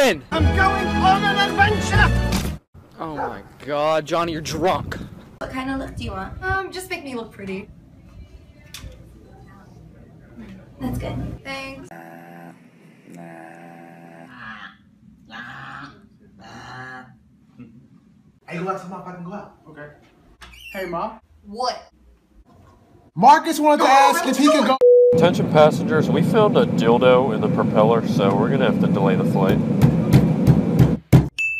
doing? I'm going on an adventure! Oh my god, Johnny, you're drunk. What kind of look do you want? Um, just make me look pretty. That's good. Thanks. Hey, go out to my fucking go out. Okay. Hey, mom. What? Marcus wanted to ask if he could go. Attention passengers, we found a dildo in the propeller, so we're gonna have to delay the flight.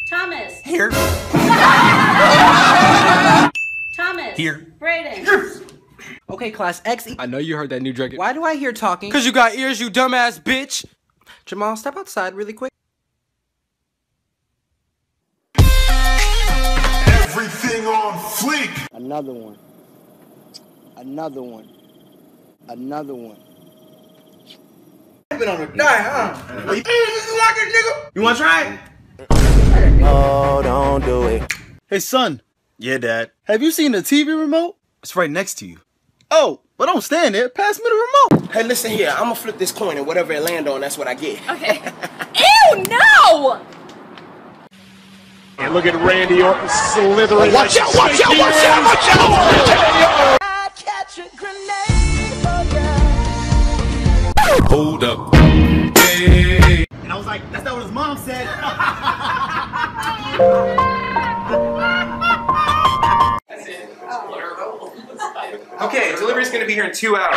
Thomas. Here. Thomas. Here. Brayden. Okay, class X. I know you heard that new drug. Why do I hear talking? Cause you got ears, you dumbass bitch. Jamal, step outside really quick. Everything on fleek. Another one. Another one. Another one. Been on a die, huh? You like it, nigga? You wanna try it? Oh, don't do it. Hey, son, Yeah, dad. have you seen the TV remote? It's right next to you. Oh, but don't stand there. Pass me the remote. Hey, listen here. I'm gonna flip this coin and whatever it land on, that's what I get. Okay. Ew, no! And look at Randy Orton slithering. Watch out, watch out, watch out, watch out! Hold up. Hey. And I was like, that's not what his mom said. Okay, delivery's gonna be here in two hours.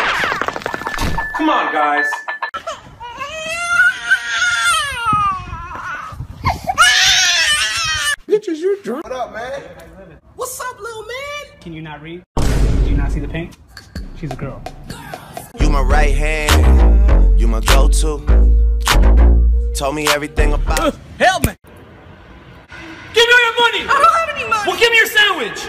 Come on, guys. Bitches, you drunk. What up, man? What's up, little man? Can you not read? Do you not see the paint? She's a girl. You my right hand. You my go-to. Told me everything about. Uh, help me. Give me your money! I don't have any money! Well, give me your sandwich!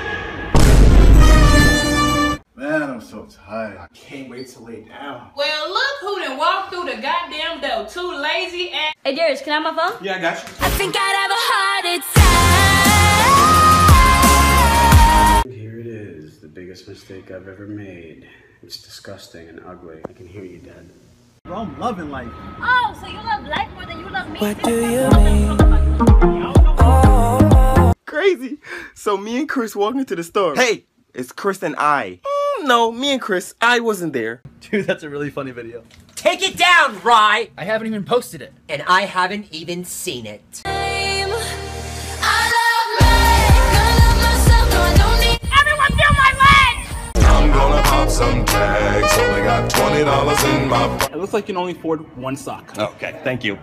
Man, I'm so tired. I can't wait to lay down. Well, look who done walked through the goddamn door. Two lazy ass. Hey, Darius, can I have my phone? Yeah, I got you. I think I'd have a heart attack. Here it is, the biggest mistake I've ever made. It's disgusting and ugly. I can hear you, Dad. Bro, I'm loving life. Oh, so you love life more than you love me? What do you mean? Crazy. So me and Chris walked into the store. Hey, it's Chris and I. Mm, no, me and Chris, I wasn't there. Dude, that's a really funny video. Take it down, Rye! I haven't even posted it. And I haven't even seen it. Pop some tags. Only got twenty dollars in my. It looks like you can only afford one sock. Okay, thank you.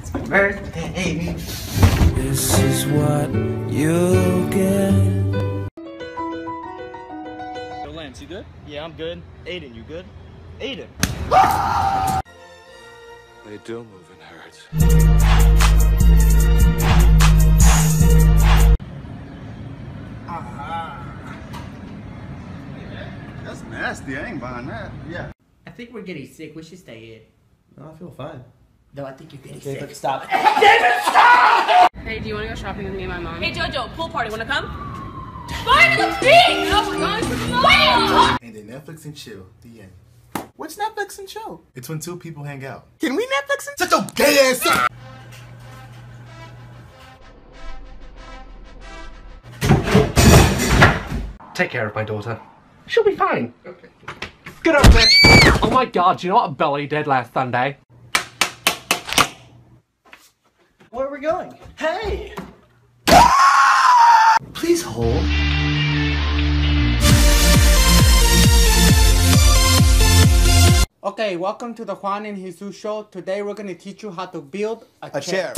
It's my Birthday. This is what you get. Yo, Lance, you good? Yeah, I'm good. Aiden, you good? Aiden. They do move and hurt. That's ah. Nasty. I ain't buying that. Yeah. I think we're getting sick. We should stay No, I feel fine. No, I think you're getting sick. stop. David, stop! Hey, do you want to go shopping with me and my mom? Hey, Jojo, pool party. Want to come? Fine, let's! Oh no, we're going to the mall! And then Netflix and chill. The end. What's Netflix and chill? It's when two people hang out. Can we Netflix and chill? Shut your gay ass up! Take care of my daughter. She'll be fine. Get up, bitch! Oh my god, do you know what Belly did last Sunday? Where are we going? Hey! Please hold. Okay, welcome to the Juan and Jesus show. Today we're gonna teach you how to build a, A chair.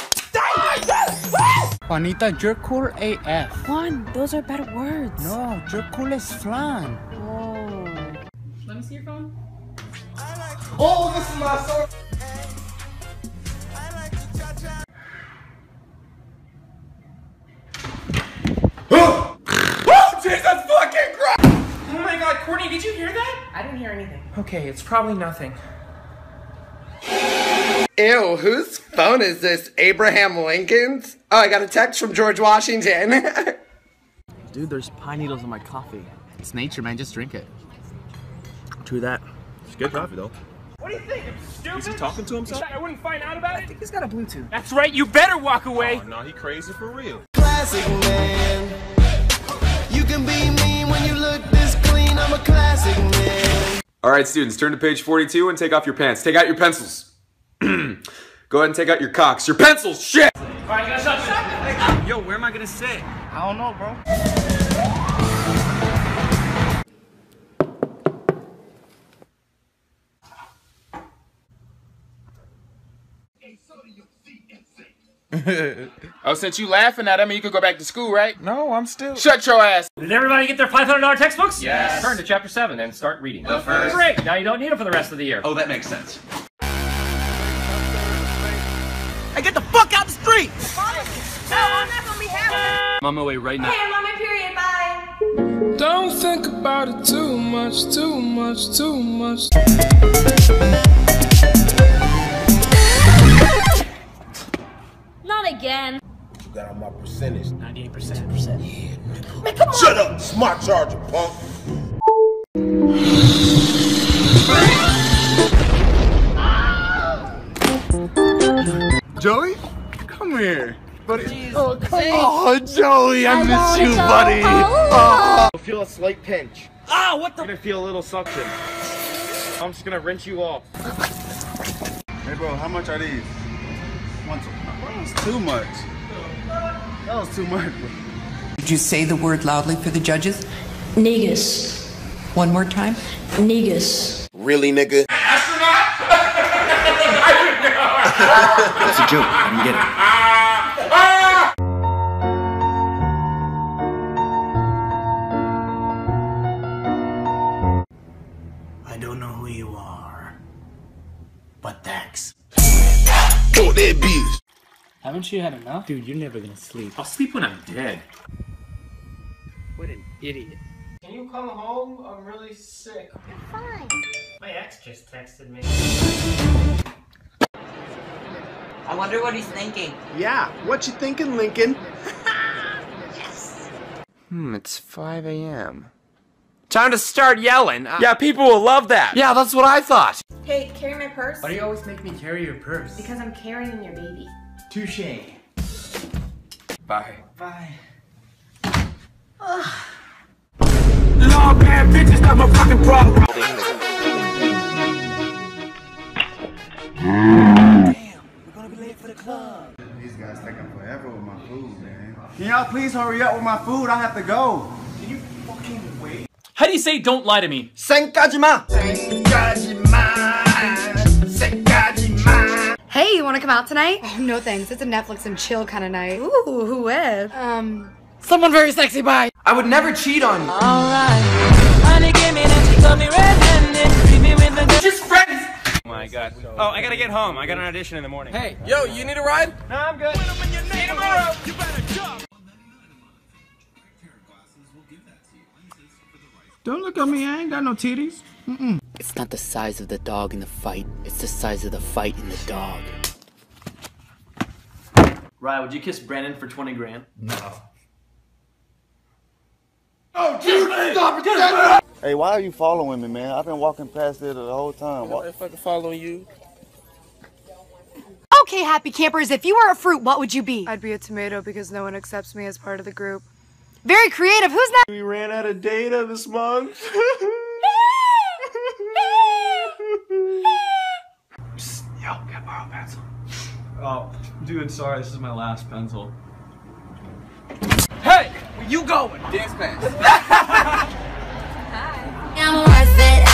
Juanita, you're cool AF. Juan, those are bad words. No, you're cool as flan. Let me see your phone. Oh, this is my sword. Oh, Jesus fucking Christ! Oh my god, Courtney, did you hear that? I didn't hear anything. Okay, it's probably nothing. Ew, whose phone is this? Abraham Lincoln's? Oh, I got a text from George Washington. Dude, there's pine needles in my coffee. it's nature, man. Just drink it. True that. It's good coffee though. What do you think? I'm stupid? Is he talking to himself? I wouldn't find out about it? I think he's got a Bluetooth. That's right, you better walk away. Oh, no, he crazy for real. Classic man. You can be mean when you look this clean. I'm a classic man. All right, students, turn to page 42 and take off your pants. Take out your pencils. Go ahead and take out your cocks. Your pencils, shit! Alright, you gotta stop. Yo, where am I gonna sit? I don't know, bro. oh, since you laughing at him, you could go back to school, right? No, I'm still. Shut your ass. Did everybody get their $500 textbooks? Yes. Turn to chapter 7 and start reading. The first. Great, now you don't need them for the rest of the year. Oh, that makes sense. I get the fuck out the street! No, I'm not gonna be happy. I'm on my way right now. Hey, I'm on my period. Bye. Don't think about it too much, too much, too much. Not again. You got on my percentage. 98%. Man, come on. Shut up, smart charger, punk. Joey? Come here. Buddy. Oh, come Oh, Joey, I, I miss you, go buddy. home. Oh. You'll feel a slight pinch. Ah, what the? You're gonna feel a little suction. I'm just gonna rinse you off. Hey, bro, how much are these? One, two. That was too much. That was too much. Did you say the word loudly for the judges? Negus. One more time. Negus. Really, nigga? It's a joke. I don't get it. Ah! I don't know who you are, but thanks. Oh, that bitch. Haven't you had enough? Dude, you're never gonna sleep. I'll sleep when I'm dead. What an idiot. Can you come home? I'm really sick. Fine. My ex just texted me. I wonder what he's thinking. Yeah, what you thinking, Lincoln? Hmm, it's 5 a.m. Time to start yelling. Uh, Yeah, people will love that. yeah, that's what I thought. Hey, carry my purse. Why do you always make me carry your purse? Because I'm carrying your baby. Touche. Bye. Bye. Long bad bitches, not my fucking problem. These guys taking forever with my food, man. Can y'all please hurry up with my food? I have to go. Can you fucking wait? How do you say don't lie to me? Senkajima! Senkajima! Hey, you want to come out tonight? Oh, no thanks. It's a Netflix and chill kind of night. Ooh, who with? Um, someone very sexy. Bye. I would never cheat on you. Just friends. Oh my god. Oh, I gotta get home. I got an audition in the morning. Hey, yo, you need a ride? No, I'm good. See you tomorrow. You better jump. Don't look at me, I ain't got no titties. Mm-mm. It's not the size of the dog in the fight, it's the size of the fight in the dog. Ryan, would you kiss Brandon for 20 grand? No. Oh, dude, stop it! Hey, why are you following me, man? I've been walking past there the whole time. Why? fucking following you. Okay, happy campers, if you were a fruit, what would you be? I'd be a tomato because no one accepts me as part of the group. Very creative. Who's next? We ran out of data this month. Yo, can I borrow a pencil? Oh, dude, sorry, this is my last pencil. Hey, where you going? Dance class. I'm worth it.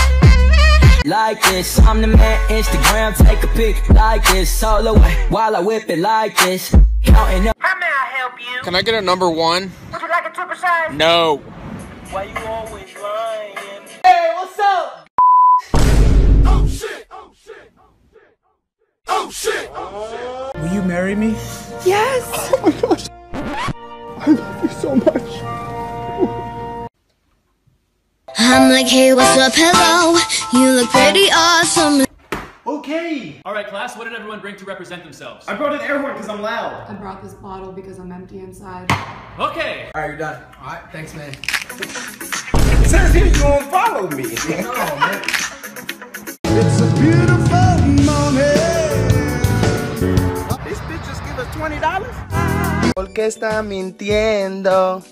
Like this, I'm the man. Instagram, take a pic like this. Solo while I whip it like this. Counting up. How may I help you? Can I get a number one? Would you like a triple size? No. Why you always lying? Hey, what's up? Oh shit! Oh shit! Will you marry me? Yes. Oh my gosh. I love you so much. I'm like, hey, what's up? Hello. You look pretty awesome. Okay. All right, class, what did everyone bring to represent themselves? I brought an air horn because I'm loud. I brought this bottle because I'm empty inside. Okay. All right, you're done. All right, thanks, man. It says here you won't follow me. No, man. ¿Por qué está mintiendo?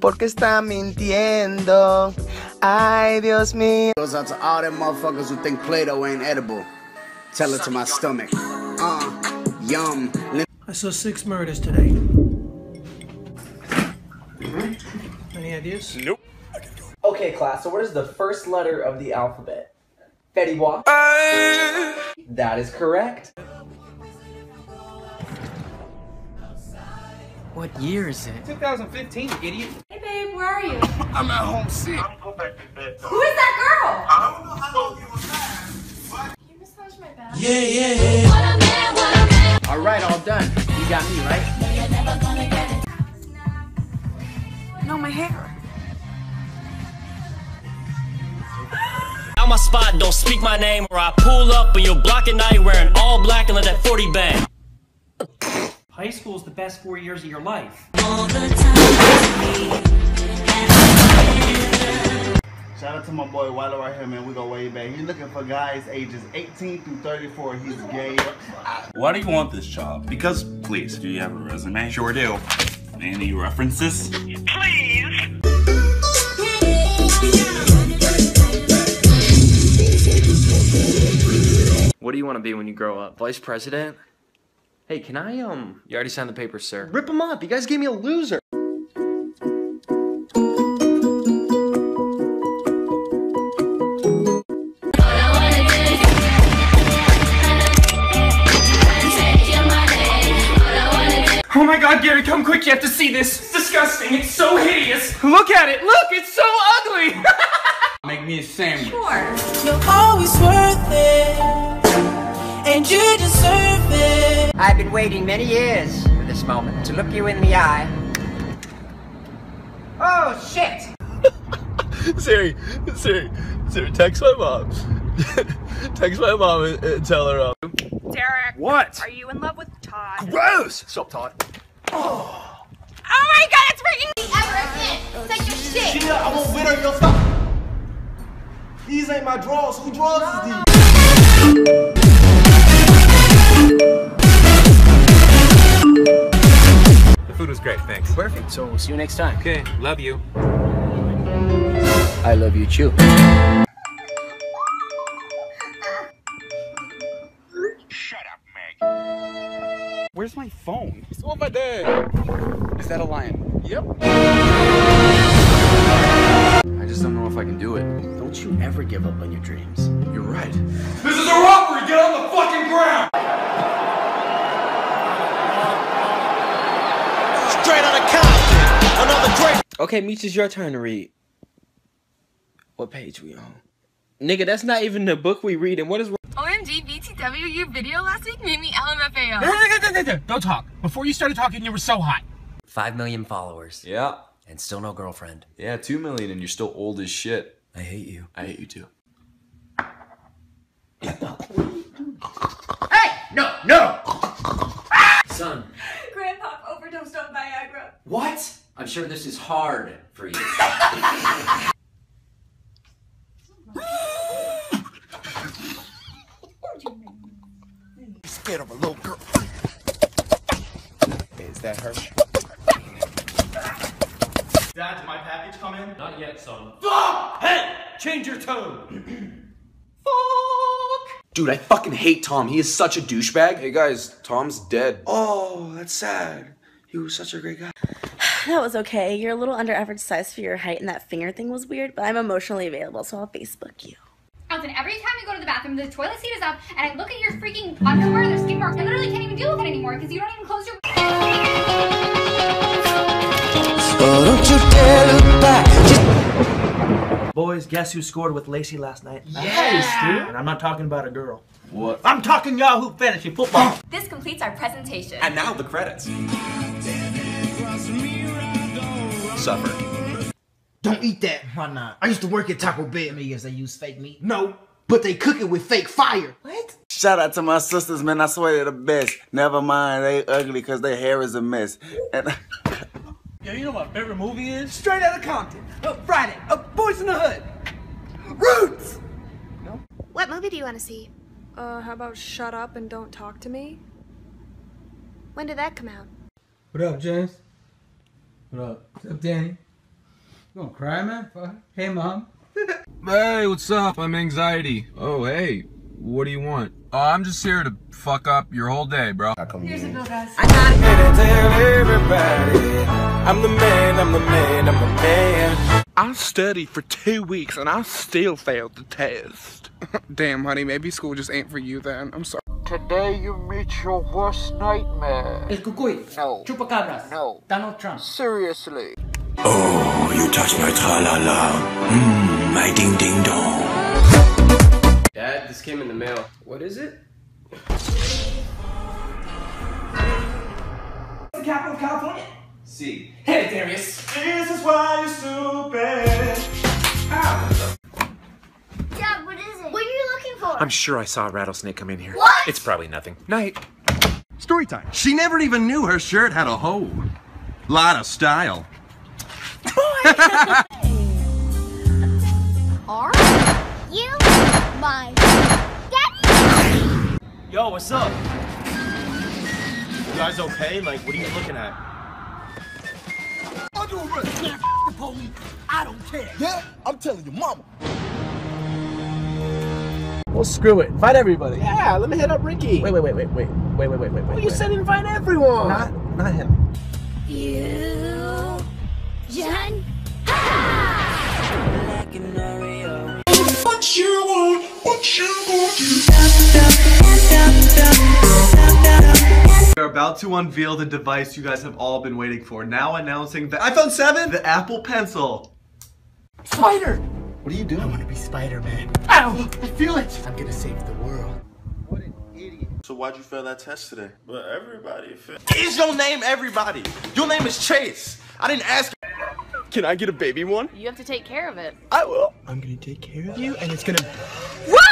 ¿Por qué está mintiendo? Ay, Dios mío. Goes out to all them motherfuckers who think Play-Doh ain't edible. Tell it to my stomach. Uh, yum. I saw six murders today. Any ideas? Nope. Okay, class, so what is the first letter of the alphabet? Fetty Wap? That is correct. What year is it? 2015, idiot. Hey babe, where are you? I'm at home sick. I'm going back to bed. Though. Who is that girl? I don't know how long you was Can you massage my back? Yeah, yeah, yeah. All right, all done. You got me, right? No, you're never gonna get it. No, my hair. Out my spot, don't speak my name, or I pull up and you'll block at night wearing all black and let that 40 bang. High school is the best four years of your life. Shout out to my boy Wilder right here, man. We go way back. He's looking for guys ages 18 through 34. He's gay. Why do you want this job? Because, please, do you have a resume? Sure do. Any references? Please! What do you want to be when you grow up? Vice president? Hey, can I, um... You already signed the papers, sir. Rip them up! You guys gave me a loser! Oh my god, Gary, come quick, you have to see this. It's disgusting, it's so hideous. Look at it, look, it's so ugly. Make me a sandwich. You're always worth it, and you deserve it. I've been waiting many years for this moment to look you in the eye. Oh, shit! Siri, Siri, Siri, text my mom. text my mom and, and tell her. Um, Derek. What? Are you in love with Todd? Gross! Stop, Todd. Oh my god, it's freaking me ever again! Take your shit! Gina, I won't win her. Yo, stop. These ain't my drawers. Who draws is these? The food was great, thanks. Perfect, so we'll see you next time. Okay, love you. I love you too. Shut up, Meg. Where's my phone? It's on my dad. Is that a lion? Yep. I just don't know if I can do it. Don't you ever give up on your dreams. You're right. This is a robbery! Get on the fucking ground! Straight out of Compton, another great. Okay, Meech, it's your turn to read. What page we on? Nigga, that's not even the book we read, and what is OMG, BTW, your video last week made me LMFAO. Don't talk. Before you started talking, you were so hot. Five million followers. Yeah. And still no girlfriend. Yeah, two million and you're still old as shit. I hate you. I hate you too. Hey! No, no! Son, Grandpa overdosed on Viagra. what? I'm sure this is hard for you. Scared of a little girl. Is that her? Dad, did my package come in? Not yet, son. Fuck! Hey! Change your tone! Fuck! Dude, I fucking hate Tom. He is such a douchebag. Hey guys, Tom's dead. Oh, that's sad. He was such a great guy. That was okay. You're a little under average size for your height, and that finger thing was weird, but I'm emotionally available, so I'll Facebook you. Alton, every time you go to the bathroom, the toilet seat is up, and I look at your freaking underwear, there's skin marks. I literally can't even deal with it anymore because you don't even close your. Don't you dare look back. Boys, guess who scored with Lacey last night? Yes, dude. And I'm not talking about a girl. What? I'm talking Yahoo Fantasy Football. This completes our presentation. And now the credits. Suffer. Don't eat that. Why not? I used to work at Taco Bell. How years they use fake meat? No, but they cook it with fake fire. What? Shout out to my sisters, man. I swear they're the best. Never mind, they ugly because their hair is a mess. And Yeah, you know what my favorite movie is? Straight Outta Compton. Uh, Friday. Uh, Boys in the Hood. Roots. No. What movie do you want to see? Uh, how about Shut Up and Don't Talk to Me? When did that come out? What up, James? What up? What's up, Danny? You gonna cry, man? Fuck. Hey, mom. Hey, what's up? I'm anxiety. Oh, hey. What do you want? Oh, I'm just here to fuck up your whole day, bro. Here's a bill, guys. I gotta tell everybody I'm the man, I'm the man, I'm the man. I studied for two weeks and I still failed the test. Damn, honey, maybe school just ain't for you then. I'm sorry. Today you meet your worst nightmare. El Cucuy. No. Chupacabras. No. Donald Trump. Seriously. Oh, you touch my tra-la-la. Mmm, my ding-ding-dong. Dad, this came in the mail. What is it? The capital of California. C. Hey, Darius. This is why you're stupid. Ah. Dad, what is it? What are you looking for? I'm sure I saw a rattlesnake come in here. What? It's probably nothing. Night. Story time. She never even knew her shirt had a hole. Lot of style. Boy! Are you my daddy? Yo, what's up? You guys okay? Like, what are you looking at? Under arrest. Yeah, the police. I don't care. Yeah, I'm telling your mama. Well, screw it. Invite everybody. Yeah, let me hit up Ricky. Wait, wait, wait, wait, wait, wait, wait, wait, wait. Well, you said invite everyone. Not, not him. You, Jen. What you want? What you want? We're about to unveil the device you guys have all been waiting for. Now announcing the iPhone 7, the Apple Pencil. Spider. What are you doing? I want to be Spider-Man. Ow! I feel it. I'm gonna save the world. What an idiot. So why'd you fail that test today? But everybody failed. Is your name everybody? Your name is Chase. I didn't ask. Can I get a baby one? You have to take care of it. I will. I'm gonna take care of you, and it's gonna. Robbie!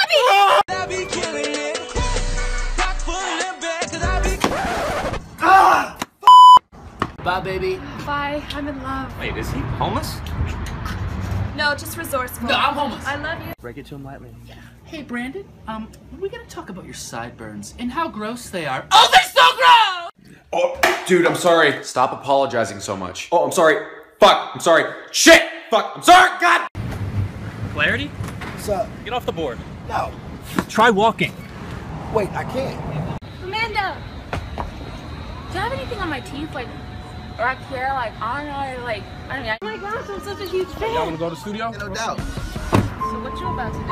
Ah! Bye, baby. Bye. I'm in love. Wait, is he homeless? No, just resourceful. No, I'm homeless. I love you. Break it to him lightly. Yeah. Hey, Brandon. Um, we gotta talk about your sideburns and how gross they are. Oh, they're so gross! Oh, dude, I'm sorry. Stop apologizing so much. Oh, I'm sorry. Fuck, I'm sorry. Shit! Fuck, I'm sorry! God! Clarity? What's up? Get off the board. No. Try walking. Wait, I can't. Amanda! Do I have anything on my teeth, like, or up here, like, I don't know, like, I don't know. Oh my gosh, I'm such a huge fan. Y'all wanna go to the studio? No doubt. So what you about to do?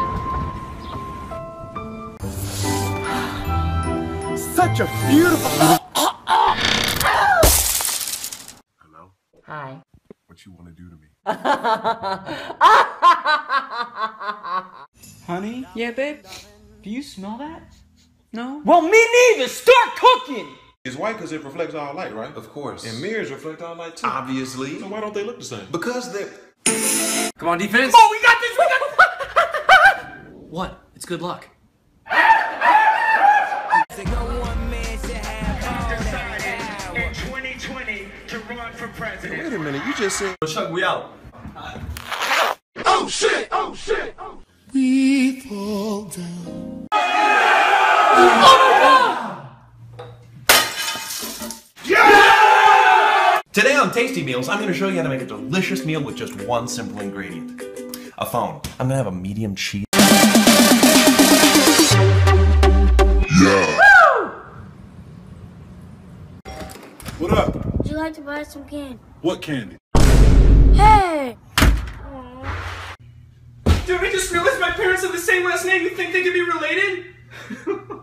Such a beautiful. Hello? Hi. What you wanna do to me? Honey? Yeah, babe. Do you smell that? No? Well, me neither. Start cooking. It's white because it reflects all light, right? Of course. And mirrors reflect all light too. Obviously. So why don't they look the same? Because they're. Come on, defense. Oh, we got this. We got. this! What? It's good luck. Wait a minute, you just said. Chuck, we out. Oh shit! Oh shit! Oh. We fall down. Today on Tasty Meals, I'm going to show you how to make a delicious meal with just one simple ingredient. A phone. I'm going to have a medium cheese. What Would you to buy some candy? What candy? Hey! Dude, I just realized my parents have the same last name. You think they could be related?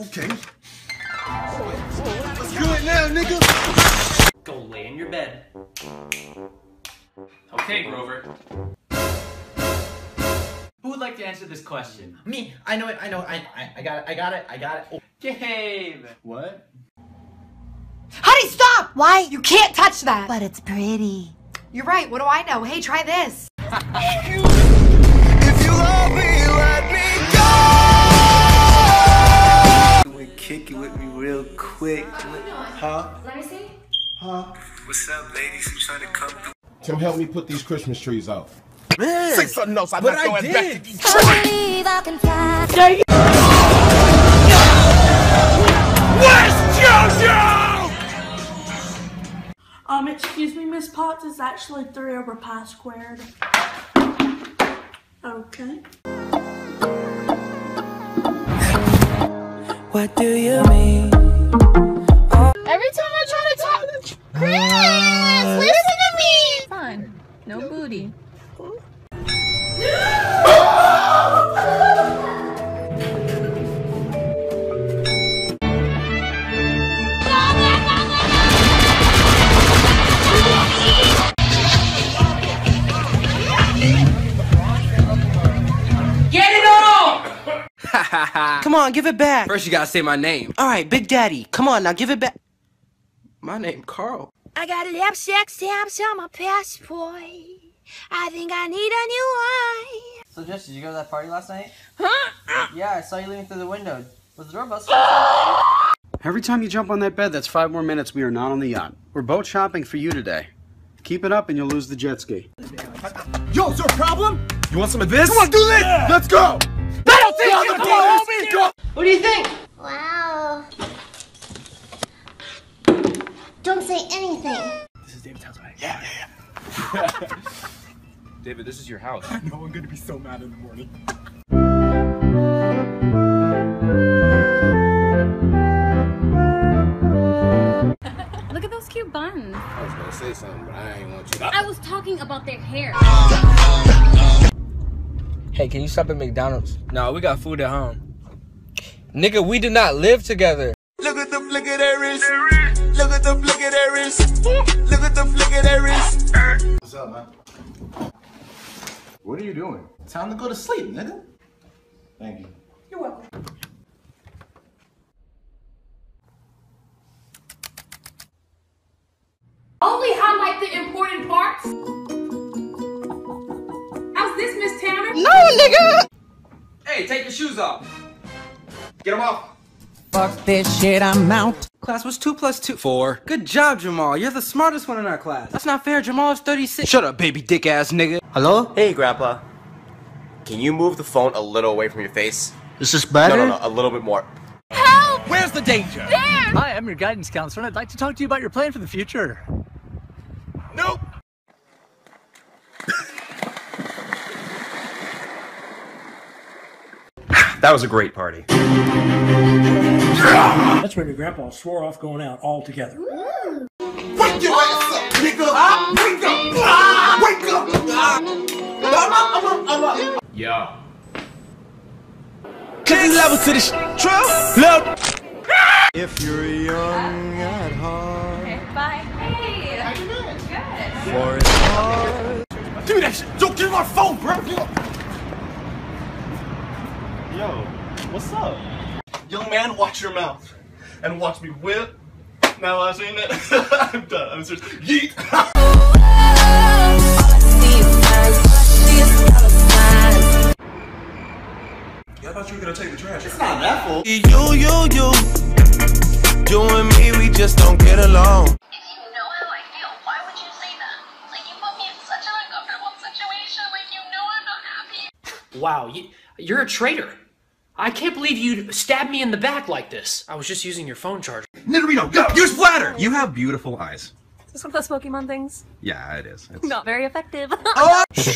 Okay. Let's do it now, nigga. Go lay in your bed. Okay, Grover. Who would like to answer this question? Me. I know it. I know it. I, I, I got it. I got it. I got it. Oh. Gabe. What? Honey, stop! Why? You can't touch that. But it's pretty. You're right. What do I know? Hey, try this. If you love me, let me go. Kick it with me real quick. Huh? Let me see. Huh? What's up, ladies? You trying to come through? Tim, help me put these Christmas trees out. Man. Say something else. I'm But not I going did. back to Detroit. Believe I can fly. Where's JoJo? Um, excuse me, Miss Potts, it's actually 3 over pi squared. Okay. What do you mean? Every time I try to talk, Chris, listen to me. Fine, no booty. Get it on! Come on, give it back. First, you gotta say my name. All right, Big Daddy. Come on, now give it back. My name, Carl. I got lipstick stamps on my passport. I think I need a new one. So, Jess, did you go to that party last night? Huh? Yeah, I saw you leaving through the window. Was the door busted? Every time you jump on that bed, that's five more minutes we are not on the yacht. We're boat shopping for you today. Keep it up and you'll lose the jet ski. Yo, is there a problem? You want some of this? Come on, do this! Let's go! Battle Come on, homie! What do you think? Wow. Don't say anything. This is David's house, right? Yeah, yeah, yeah. David, this is your house. I know I'm gonna be so mad in the morning. Look at those cute buns. I was gonna say something, but I ain't want you. to. I was talking about their hair. Hey, can you stop at McDonald's? No, we got food at home. Nigga, we do not live together. Look at the flick of their wrist. Look at the flick of their wrist. Look at the flick of their wrist. What's up, man? What are you doing? Time to go to sleep, nigga. Thank you. You're welcome. Only highlight the important parts. How's this, Miss Tanner? No, nigga! Hey, take your shoes off. Get them off. Fuck this shit, I'm out. Class was 2 plus 2. 4. Good job, Jamal. You're the smartest one in our class. That's not fair. Jamal is 36. Shut up, baby dick ass nigga. Hello? Hey, Grandpa. Can you move the phone a little away from your face? Is this better? No, no, no, a little bit more. Help! Where's the danger? There! Hi, I'm your guidance counselor, and I'd like to talk to you about your plan for the future. Nope. That was a great party. That's when your grandpa swore off going out altogether. Wake your ass up, nigga! Wake up! Wake up! I'm up, I'm up, I'm up. Yo. Cause he level to the sh- true. Level. If you're young at heart, Okay, bye. Hey! How you doing? Good. for it's hard. Give me that shit. Don't give me my phone, bro. Yo, what's up? Young man, watch your mouth. And watch me whip. Now I've seen it. I'm done. I'm serious. Yeet. Yeah, I thought you were gonna take the trash. It's not that full. You, you, you. You and me, we just don't get along. If you know how I feel, why would you say that? Like, you put me in such an uncomfortable situation. Like, you know I'm not happy. Wow, you, you're a traitor. I can't believe you stabbed me in the back like this. I was just using your phone charger. Nidorino, go! Use flatter! You have beautiful eyes. Is this one of those Pokemon things? Yeah, it is. It's... Not very effective. Push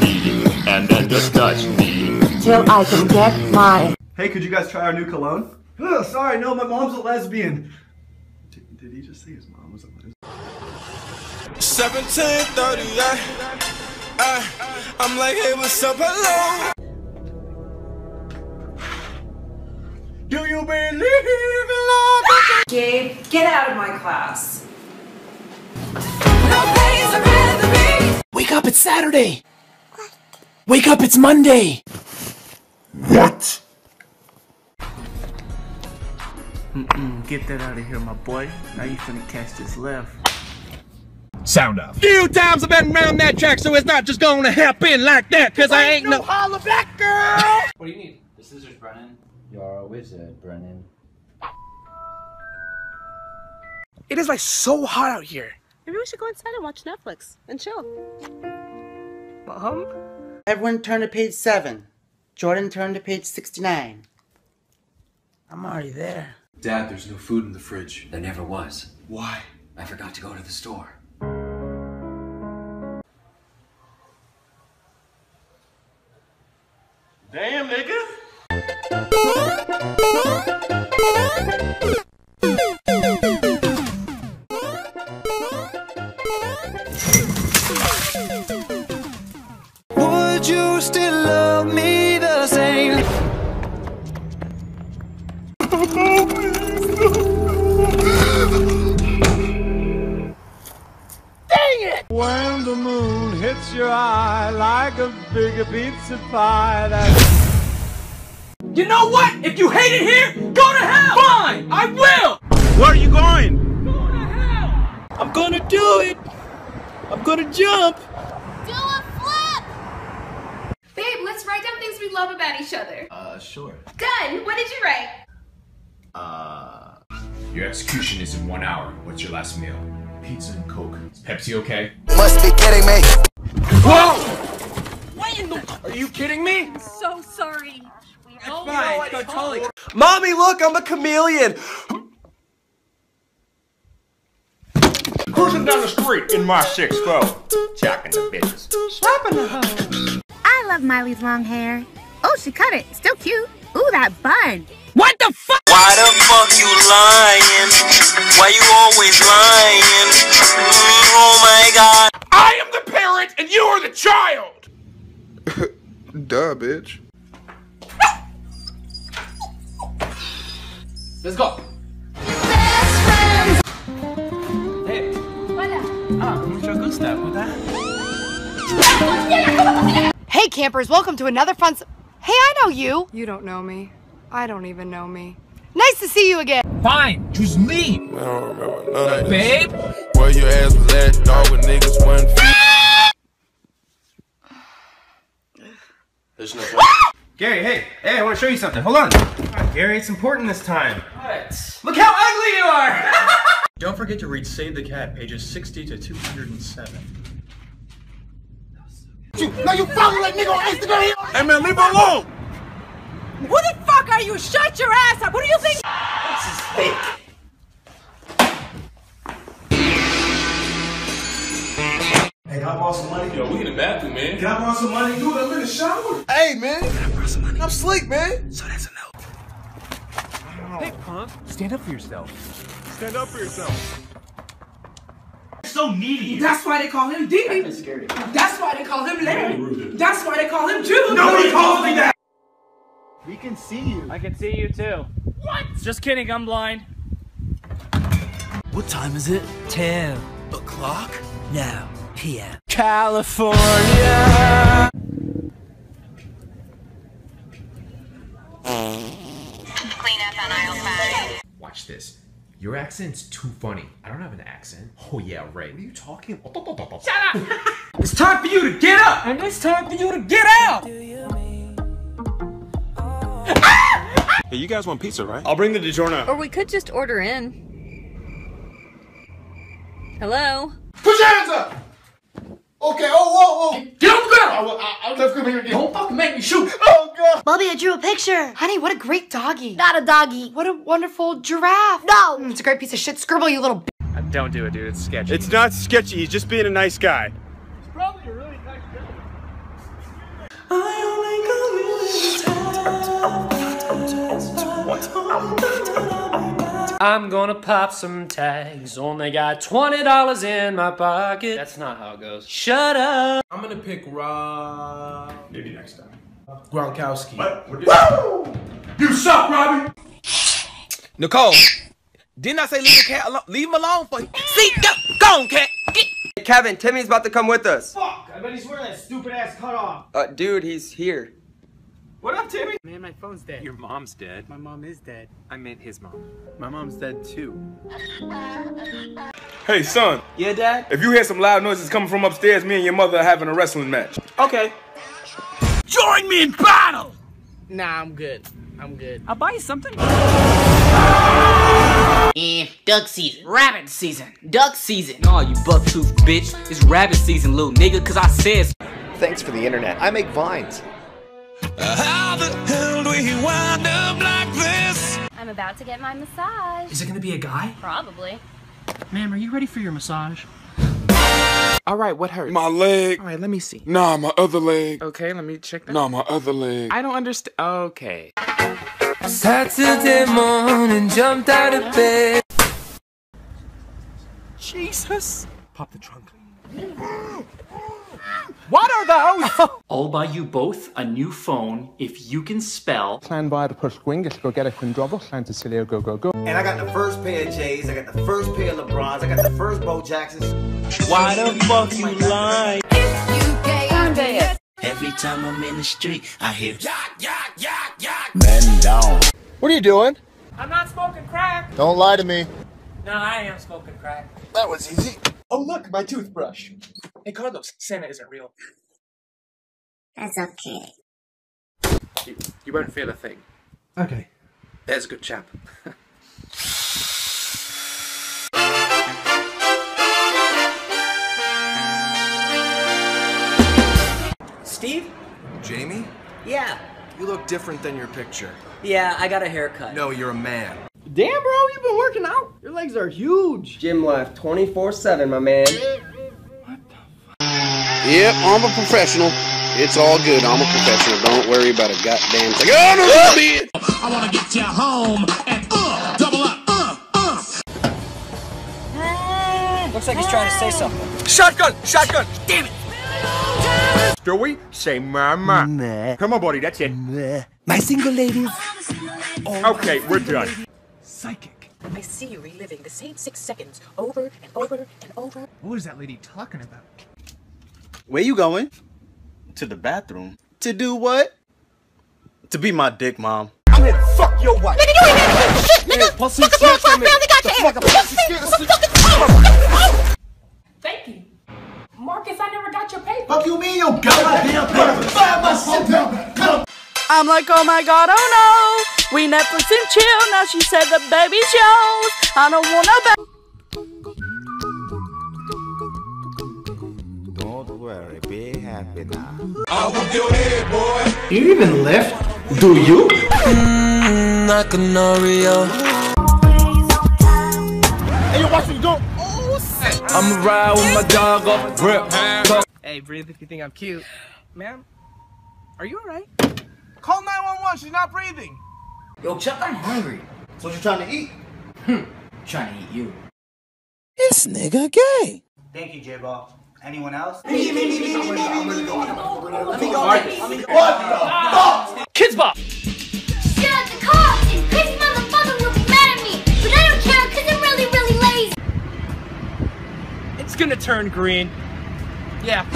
me, and then just touch me. Till I can get my. Hey, could you guys try our new cologne? Oh, sorry, no, my mom's a lesbian. Did, did he just say his mom was a lesbian? 1738. Uh, I'm like, hey, what's up? Hello. Do you believe in love? Gabe, get out of my class. Wake up, it's Saturday. Wake up, it's Monday. What? Mm-mm, get that out of here, my boy. Now you finna catch this left. Sound off. Few times I've been around that track, so it's not just gonna happen like that, cause I ain't no holla back, girl! What do you need? The scissors, Brennan. You're a wizard, Brennan. It is like so hot out here. Maybe we should go inside and watch Netflix and chill. Mom? Everyone turn to page 7. Jordan turn to page 69. I'm already there. Dad, there's no food in the fridge. There never was. Why? I forgot to go to the store. Damn, nigga. Would you still love me the same? When the moon hits your eye like a big pizza pie, that's You know what? If you hate it here, go to hell! Fine! I will! Where are you going? Go to hell! I'm gonna do it! I'm gonna jump! Do a flip! Babe, let's write down things we love about each other. Uh, sure. Done! What did you write? Uh, Your execution is in one hour. What's your last meal? Pizza and Coke. Is Pepsi okay? Must be kidding me. Whoa! What in the? Are you kidding me? I'm so sorry. Oh, fine. Go totally. Mommy, look, I'm a chameleon. Cruising down the street in my six four, jacking the bitches. Slapping the hoe. I love Miley's long hair. Oh, she cut it. Still cute. Ooh, that bun. What the fuck? Why the fuck you lying? Why you always lying? Oh my god. I am the parent and you are the child. Duh, bitch. Let's go. Hey. Ah, mucho gusto. What that? Hey campers, welcome to another fun. s- Hey, I know you. You don't know me. I don't even know me. Nice to see you again. Fine, just leave. I don't remember none of Babe? Where your ass was at, dog, when niggas wasn't There's no Gary, hey, hey, I want to show you something. Hold on. Gary, it's important this time. What? Look how ugly you are! Don't forget to read Save the Cat, pages 60 to 207. You, now you follow that nigga on Instagram. Hey man, leave her alone! Who the fuck are you? Shut your ass up! Who do you think? This is fake. Hey, can I borrow some money? Yo, we in the bathroom, man. Can I borrow some money? Dude, I'm in the shower. Hey, man. Can I borrow some money? I'm slick, man. So that's a no. Hey, punk. Stand up for yourself. Stand up for yourself. So needy. That's why they call him Dee Dee. That's why they call him Larry. That's why they call him Jude. Nobody calls me that. We can see you. I can see you too. What? Just kidding, I'm blind. What time is it? 10 o'clock? Now, PM. California. Watch this. Your accent's too funny. I don't have an accent. Oh yeah, right. What are you talking about? Shut up! it's time for you to get up! And it's time for you to get out! Hey, you guys want pizza, right? I'll bring the DiGiorno. Or we could just order in. Hello? Put your hands up. Okay. Oh, whoa, whoa. Get on the ground! I, will- I, I'll come here again. Don't fucking make me shoot! Oh God. Bobby, I drew a picture. Honey, what a great doggy. Not a doggy. What a wonderful giraffe. No. Mm, it's a great piece of shit. Scribble, you little b- Don't do it, dude. It's sketchy. It's not sketchy. He's just being a nice guy. probably a really nice I'm gonna pop some tags. Only got $20 in my pocket. That's not how it goes. Shut up. I'm gonna pick Rob. Maybe next time. Gronkowski. What? Woo! You suck, Robbie! Nicole, didn't I say leave the cat alone? Leave him alone for See, go, go on, cat. Get. Kevin, Timmy's about to come with us. Fuck! I bet he's wearing that stupid ass cutoff. Uh, dude, he's here. What up, Timmy? Man, my phone's dead. Your mom's dead. My mom is dead. I meant his mom. My mom's dead too. Hey, son. Yeah, Dad? If you hear some loud noises coming from upstairs, me and your mother are having a wrestling match. Okay. Join me in battle! Nah, I'm good. I'm good. I'll buy you something. Eh, duck season. Rabbit season. Duck season. Oh, you buck-tooth bitch. It's rabbit season, little nigga, cause I said. Thanks for the internet. I make vines. How the hell do we wind up like this? I'm about to get my massage. Is it gonna be a guy? Probably. Ma'am, are you ready for your massage? All right, what hurts? My leg. All right, let me see. Nah, my other leg. Okay, let me check that. Nah, my other leg. I don't understand. Okay. Saturday morning, jumped out of bed. Jesus. Pop the trunk. What are those? I'll buy you both a new phone if you can spell. Clan by the push gwingus go get a quindrobo, clan to Cilio go go go. And I got the first pair of J's, I got the first pair of LeBrons, I got the first Bo Jacksons. Why the fuck you lying? Every time I'm in the street, I hear. yak, yak, yak, yak. Men down. What are you doing? I'm not smoking crack. Don't lie to me. No, I am smoking crack. That was easy. Oh, look, my toothbrush. Hey, Carlos, Santa isn't real. That's okay. You, you won't feel a thing. Okay. There's a good chap. Steve? Jamie? Yeah. You look different than your picture. Yeah, I got a haircut. No, you're a man. Damn, bro, you've been working out. Your legs are huge. Gym life 24 7, my man. What the Yep, I'm a professional. It's all good. I'm a professional. Don't worry about a goddamn thing. Oh, no, no, bitch! I wanna get you home and uh, double up, uh, uh. Looks like he's trying to say something. Shotgun! Shotgun! Damn it! Stewie, say mama. Come on, buddy, that's it. My single ladies. Okay, we're done. Psychic. I see you reliving the same six seconds over and over and over. What is that lady talking about? Where you going? To the bathroom. To do what? To be my dick mom. I'm here to fuck your wife. Nigga, you ain't had shit, nigga. pussy, Fuck snitch your on me. family got The your fuck ass. a pussy, scared of. Thank you. Marcus, I never got your paper. Fuck you mean, you goddamn paper. Five my shit down. I'm like, oh my god, oh no. We Netflix and chill. Now she said the baby's yours. I don't want no baby. Don't worry, be happy now. I'll whoop your head, boy. You even lift? Do you? Mmm, like an Oreo. Hey, you watch me go. I'm ride with my dog off rip. Hey, breathe if you think I'm cute. Ma'am, are you alright? Call 911, she's not breathing. Yo, Chuck, I'm hungry. So what you trying to eat? Hmm, trying to eat you. This nigga gay. Thank you, J-Ball. Anyone else? Me, me, me, me, me, me, me. Let me go. Let me go. What the fuck? Kidz Bop! Shut the cops and crazy motherfucker will be mad at me. But I don't care because I'm really, really lazy. It's gonna turn green. Yeah.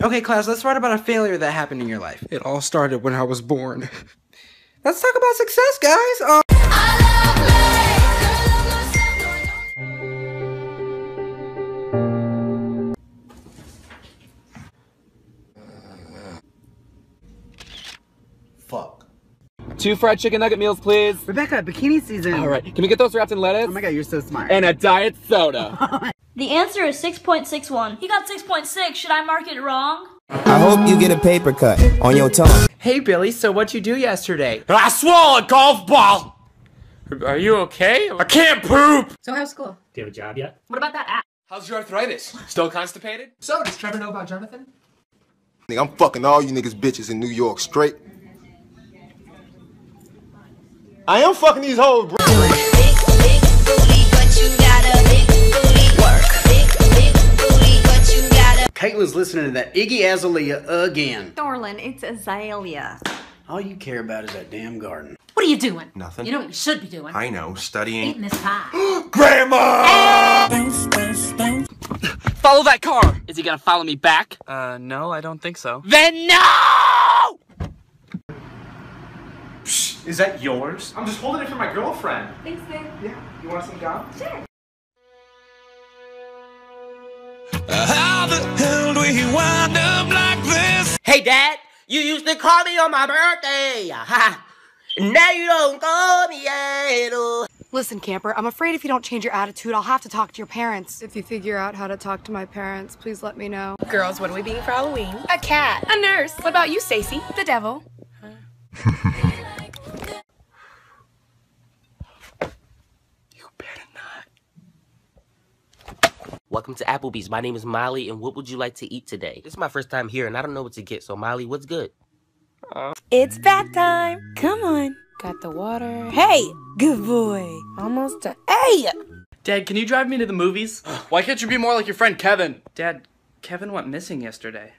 Okay, class, let's write about a failure that happened in your life. It all started when I was born. let's talk about success, guys. Um, Fuck. Two fried chicken nugget meals, please. Rebecca, bikini season. All right, can we get those wrapped in lettuce? Oh my god, you're so smart. And a diet soda. The answer is 6.61. He got 6.6. Should I mark it wrong? I hope you get a paper cut on your tongue. hey, Billy, so what'd you do yesterday? I swallowed a golf ball. Are you okay? I can't poop. So how's school? Do you have a job yet? What about that app? How's your arthritis? Still constipated? So, does Trevor know about Jonathan? I'm fucking all you niggas bitches in New York straight. I am fucking these hoes, bro. Caitlin's listening to that Iggy Azalea again. Thorlin, it's Azalea. All you care about is that damn garden. What are you doing? Nothing. You know what you should be doing? I know, studying. Eating this pie. Grandma! Follow that car. Is he gonna follow me back? Uh, no, I don't think so. Then no! Is that yours? I'm just holding it for my girlfriend. Thanks, babe. Yeah. You want some gum? Sure. How the hell do we wind up like this? Hey, Dad, you used to call me on my birthday. Ha! Now you don't call me yet. oh. Listen, camper, I'm afraid if you don't change your attitude, I'll have to talk to your parents. If you figure out how to talk to my parents, please let me know. Girls, what are we being for Halloween? A cat. A nurse. What about you, Stacy? The devil. You Welcome to Applebee's. My name is Molly, and what would you like to eat today? This is my first time here, and I don't know what to get. So, Molly, what's good? It's bath time. Come on. Got the water. Hey, good boy. Almost done. Hey! Dad, can you drive me to the movies? Why can't you be more like your friend Kevin? Dad, Kevin went missing yesterday.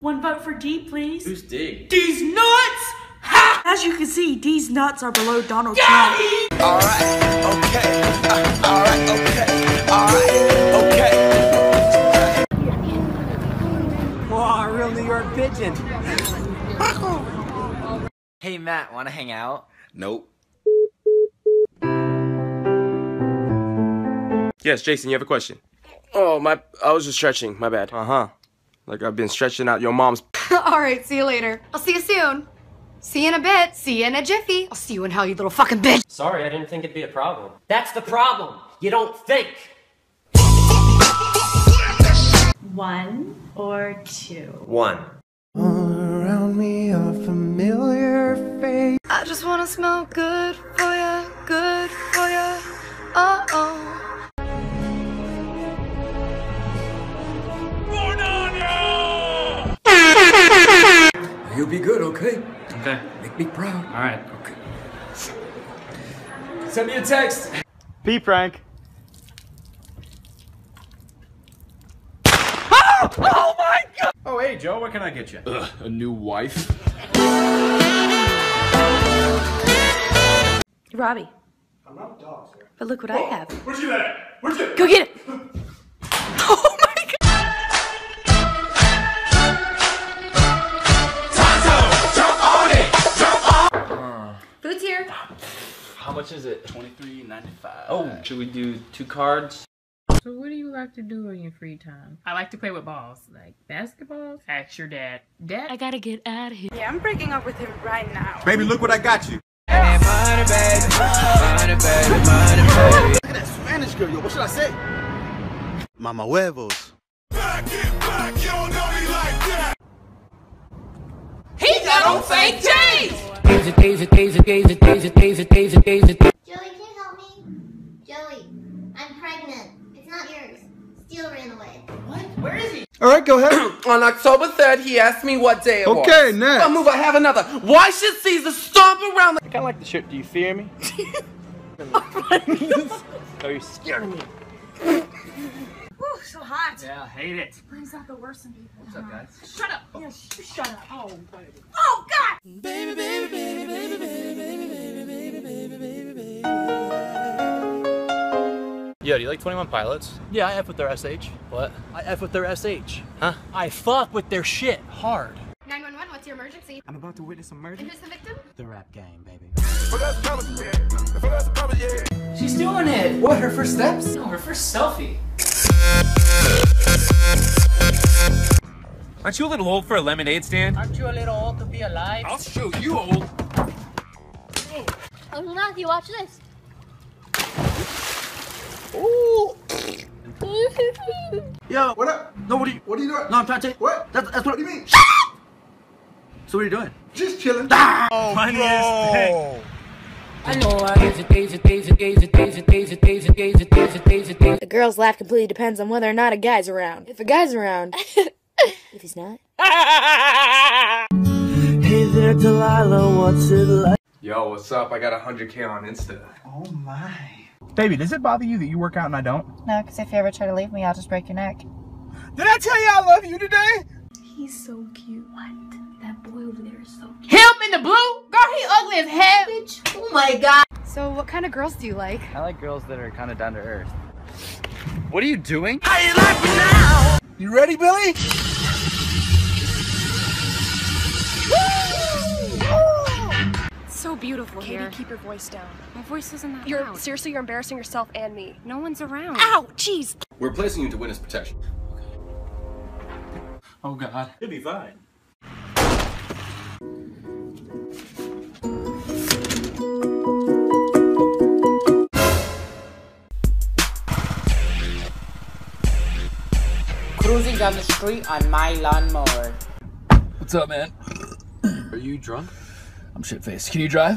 One vote for D, please. Who's Dig? D's nuts! Ha! As you can see, D's nuts are below Donald Trump. Alright, okay. Uh, Alright, okay. Alright, okay. Wow, real New York pigeon. Hey Matt, wanna hang out? Nope. Yes, Jason, you have a question. Oh, my, I was just stretching. My bad. Uh huh. Like I've been stretching out your mom's. All right, see you later. I'll see you soon. See you in a bit. See you in a jiffy. I'll see you in hell, you little fucking bitch. Sorry, I didn't think it'd be a problem. That's the problem. You don't think. One or two? One. Around me a familiar face. I just wanna smell good for ya, good for ya. Uh oh. You'll be good, okay? Okay. Make me proud. All right. Okay. Send me a text. P prank. Oh my god! Oh, hey, Joe, what can I get you? Ugh, a new wife? Robbie. I'm not a dog, sir. But look what I have. Where'd you get it? Where'd you Go get it. Oh Food's here. How much is it? Twenty-three ninety-five. Oh, should we do two cards? So what do you like to do in your free time? I like to play with balls, like basketballs. Ask your dad. Dad, I gotta get out of here. Yeah, I'm breaking up with him right now. Baby, look what I got you. Money, baby, money, baby, money, baby. Look at that Spanish girl, yo. What should I say? Mama huevos. Back it back, y'all know me like that. He got on fake J's. Joey, can you help me? Joey, I'm pregnant. It's not yours. Steele ran away. What? Where is he? All right, go ahead. On October 3rd, he asked me what day it was. Okay, next. I'll move, I have another. Why should Caesar stomp around the- I kinda like the shirt. Do you fear me? oh, you're scared of me. Whew, so hot. Yeah, I hate it. Spring's not the worst in people. What's up, guys? Shut up. Yeah, sh- shut up. Oh, baby. Oh, God. Baby, baby, baby, baby, baby, baby, baby, baby, baby, baby, baby. Yo, do you like 21 Pilots? Yeah, I F with their SH. What? I F with their SH. Huh? I fuck with their shit hard. 911, what's your emergency? I'm about to witness a murder. And who's the victim? The rap gang, baby. She's doing it. What, her first steps? No, her first selfie. Aren't you a little old for a lemonade stand? Aren't you a little old to be alive? I'll show you old. Oh, Matthew, watch this. Ooh. Yo, what up? No, what are you? What are you doing? No, I'm trying to. What? That's, that's what, what do you mean? So what are you doing? Just chilling. Oh, Funniest thing. The girl's laugh completely depends on whether or not a guy's around. If a guy's around, if he's not. Hey there, Delilah. What's it like? Yo, what's up? I got 100k on Insta. Oh my. Baby, does it bother you that you work out and I don't? No, because if you ever try to leave me, I'll just break your neck. Did I tell you I love you today? He's so cute. What? That boy over there is so cute. Him in the blue? Girl, he ugly as hell. Bitch. Oh my god. So what kind of girls do you like? I like girls that are kind of down to earth. What are you doing? How you like me now? You ready, Billy? So beautiful Katie, here. keep your voice down. My voice isn't that You're loud. seriously, you're embarrassing yourself and me. No one's around. Ow! Jeez. We're placing you into witness protection. Oh, God. You'll be fine. Cruising down the street on my lawnmower. What's up, man? Are you drunk? I'm shit faced. Can you drive?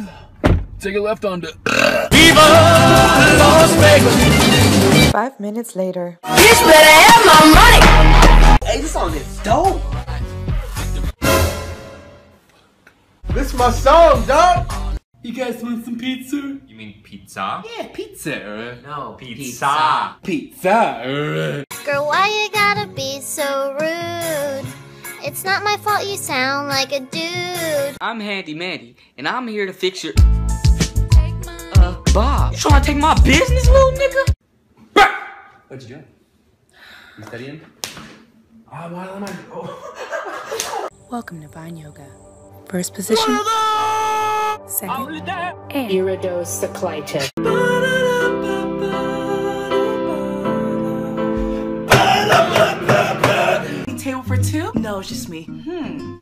Take a left onto. Viva Las Vegas! Five minutes later. Bitch better have my money. Hey, this song is dope. This my song, dog. You guys want some pizza? You mean pizza? Yeah, pizza. No, Pizza. Pizza. Girl, why you gotta be so rude? It's not my fault you sound like a dude. I'm Handy Mandy, and I'm here to fix your. Uh, Bob. You trying to take my business, little nigga? What you doing? You studying? Oh, why am I? Oh. Welcome to Vine Yoga. First position. Second. And iridocyclitis. No, it's just me. Hmm.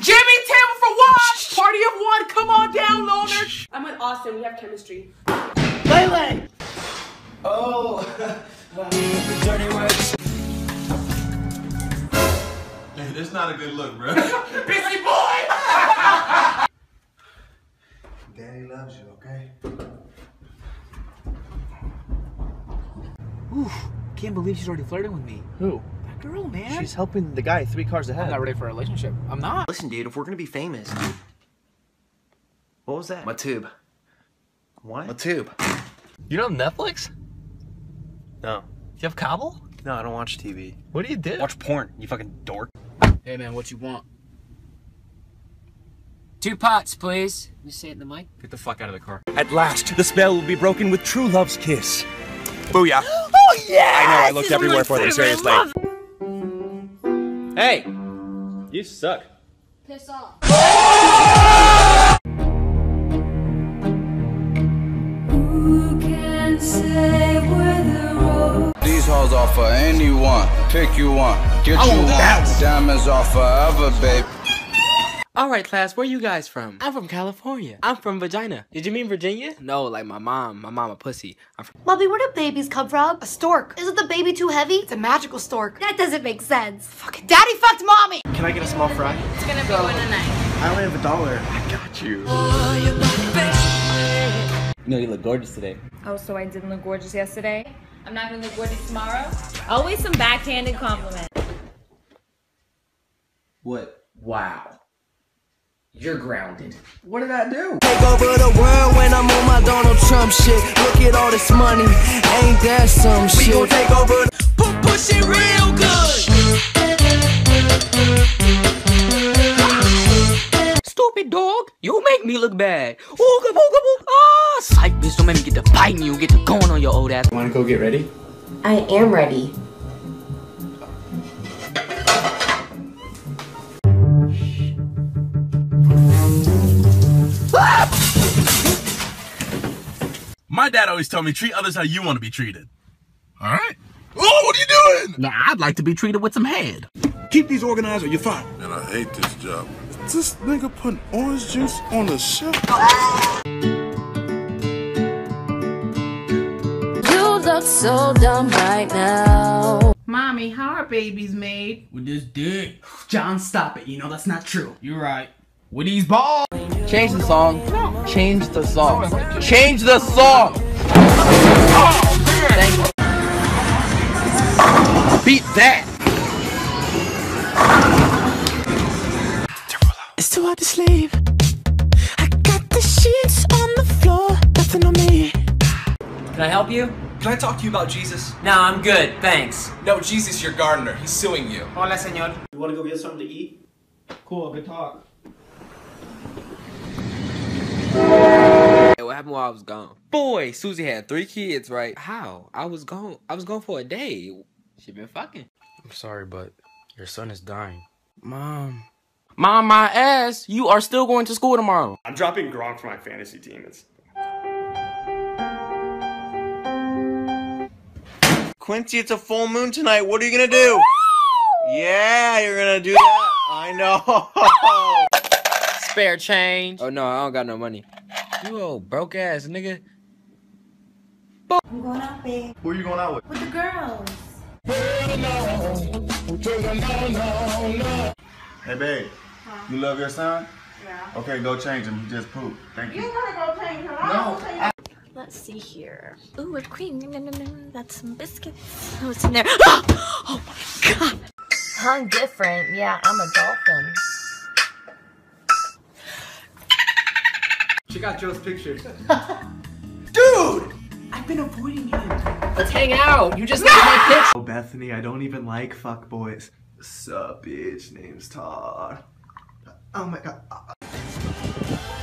Jimmy, table for one! Party of one, come on down, loner! I'm with Austin. We have chemistry. Lele! Oh. Hey, that's not a good look, bro. Busy boy! Daddy loves you, okay? Oof, can't believe she's already flirting with me. Who? That girl, man. She's helping the guy three cars ahead. I'm not ready for a relationship. I'm not. Listen, dude, if we're gonna be famous. What was that? My tube. What? My tube. You don't have Netflix? No. You have cable? No, I don't watch TV. What do you do? Watch porn, you fucking dork. Hey, man, what you want? Two pots, please. You say it in the mic. Get the fuck out of the car. At last, the spell will be broken with true love's kiss. Booyah. Oh, yeah! I know, I looked everywhere for them, seriously. Hey! You suck. Piss off. These hoes are for anyone. Pick you one. Get I you want one. that. Diamonds are forever, babe. All right, class, where are you guys from? I'm from California. I'm from Vagina. Did you mean Virginia? No, like my mom. My mom a pussy. I'm from. Mommy, where do babies come from? A stork. Isn't the baby too heavy? It's a magical stork. That doesn't make sense. Fucking daddy fucked mommy! Can I get a small fry? It's gonna be one a night. I only have a dollar. I got you. Oh, you know, you look gorgeous today. Oh, so I didn't look gorgeous yesterday? I'm not gonna look gorgeous tomorrow? Always some backhanded compliment. What? Wow. You're grounded. What did I do? Take over the world when I'm on my Donald Trump shit. Look at all this money, ain't that some shit? We gon' take over the Pu- push it real good. Stupid dog. You make me look bad. Ooga booga boo. Ah, psych, bitch. Don't make me get to biting you. Get to going on your old ass. Wanna go get ready? I am ready. My dad always told me treat others how you want to be treated. All right. Oh, what are you doing? Now, I'd like to be treated with some head. Keep these organized or you're fired. Man, I hate this job. Is this nigga putting orange juice on the shelf? You look so dumb right now. Mommy, how are babies made? With this dick. John, stop it. You know that's not true. You're right. With these balls. Change the song. Change the song. Change the song. Thank you. Beat that. It's too hard to sleep. I got the sheets on the floor, nothing on me. Can I help you? Can I talk to you about Jesus? No, I'm good. Thanks. No, Jesus, your gardener. He's suing you. Hola, señor. You want to go get something to eat? Cool, good talk. Hey, what happened while I was gone? Boy, Susie had three kids, right? How? I was gone. I was gone for a day. She been fucking. I'm sorry, but your son is dying. Mom. Mom, my ass. You are still going to school tomorrow. I'm dropping Gronk for my fantasy team. It's Quincy, it's a full moon tonight. What are you gonna do? Yeah, you're gonna do that. I know. Spare change. Oh no, I don't got no money. You old broke ass nigga. I'm going out, babe. Who are you going out with? With the girls. Hey, babe. You love your son? Yeah. Okay, go change him. He just pooped. Thank you. You gotta go change her. No. Let let's see here. Ooh, whipped cream. No, no, no, no. That's some biscuits. Oh, What's in there? Oh my god. I'm different. Yeah, I'm a dolphin. Check out Joe's picture. Dude! I've been avoiding him. Let's hang out. You just look at my picture. Oh, Bethany, I don't even like fuck boys. Sup, bitch? Name's Tar. Oh my god.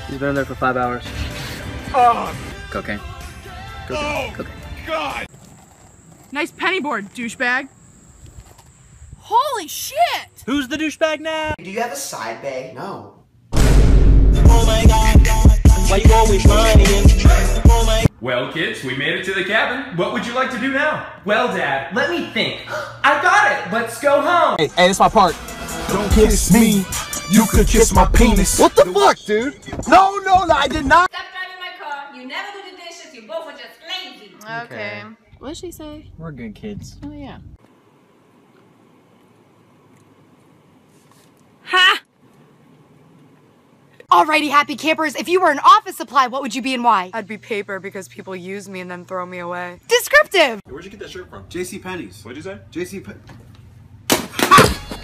He's been in there for five hours. Oh, Cocaine. oh Cocaine. god! Nice penny board, douchebag. Holy shit! Who's the douchebag now? Do you have a side bag? No. Oh Why you always lying? Well, kids, we made it to the cabin. What would you like to do now? Well, Dad, let me think. I got it. Let's go home. Hey, hey, this my part. Don't kiss me. You could kiss my penis. What the fuck, dude? No, no, no, I did not. Stop driving my car. You never do the dishes. You both are just lazy. Okay. What did she say? We're good kids. Oh yeah. Ha! Alrighty, happy campers. If you were an office supply, what would you be and why? I'd be paper because people use me and then throw me away. Descriptive. Where'd you get that shirt from? JC Penney's. What'd you say? JC Pen- ah!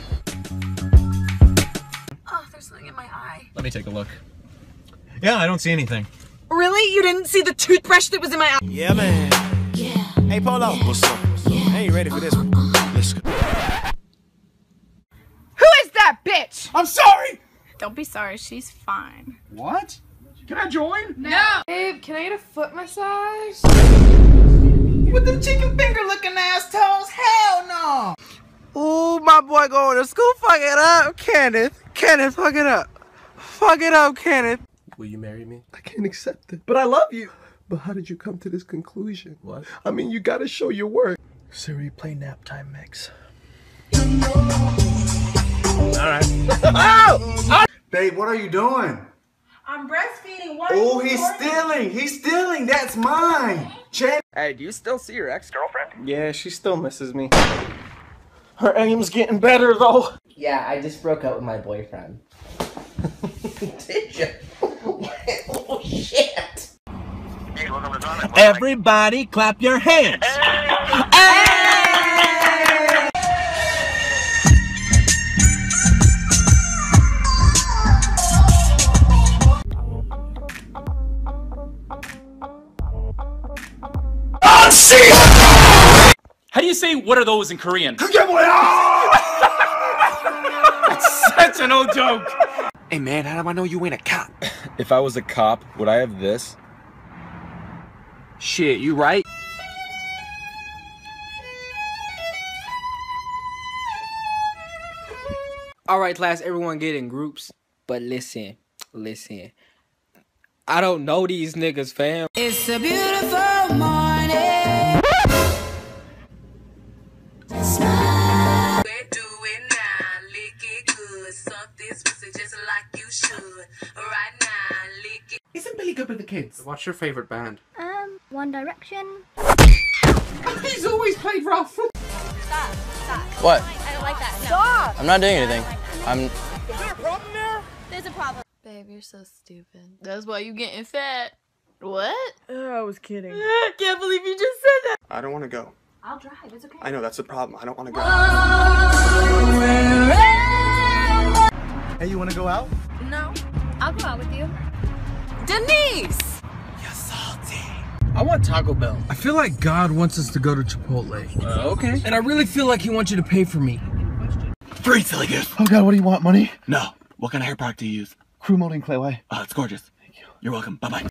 Oh, there's something in my eye. Let me take a look. Yeah, I don't see anything. Really? You didn't see the toothbrush that was in my eye? Yeah, man. Yeah. Hey, Polo. What's up? I ain't ready for this uh-huh. one. Let's go. Who is that bitch? I'm sorry! Don't be sorry. She's fine. What? Can I join? No. Babe, can I get a foot massage? With them chicken finger looking ass toes? Hell no! Ooh, my boy going to school. Fuck it up, Kenneth. Kenneth, fuck it up. Fuck it up, Kenneth. Will you marry me? I can't accept it. But I love you. But how did you come to this conclusion? What? I mean, you gotta show your work. Siri, play nap time mix. Babe, what are you doing? I'm breastfeeding. Why? Oh, he's stealing! He's stealing! That's mine! Chan- Hey, do you still see your ex-girlfriend? Yeah, she still misses me. Her aim's getting better though. Yeah, I just broke up with my boyfriend. Did you? oh shit! Everybody clap your hands. How do you say what are those in Korean? That's Such an old joke. Hey man, how do I know you ain't a cop? if I was a cop, would I have this? Shit, you right? All right, class, everyone get in groups. But listen, listen. I don't know these niggas, fam. It's a beautiful morning. Isn't Billy good with the kids? What's your favorite band? Um, One Direction. He's always played rough. Stop. Stop. What? I don't like that. No. I'm not doing anything. I'm. There's a problem. There? There's a problem. Babe, you're so stupid. That's why you're getting fat. What? I was kidding. I can't believe you just said that. I don't want to go. I'll drive. It's okay. I know that's the problem. I don't want to go. Hey, you wanna go out? No. I'll go out with you. Denise. I want Taco Bell. I feel like God wants us to go to Chipotle. Uh, okay. And I really feel like He wants you to pay for me. Free silly goose. Oh god, what do you want? Money? No. What kind of hair product do you use? Crew molding clay white. Oh, it's gorgeous. Thank you. You're welcome. Bye bye.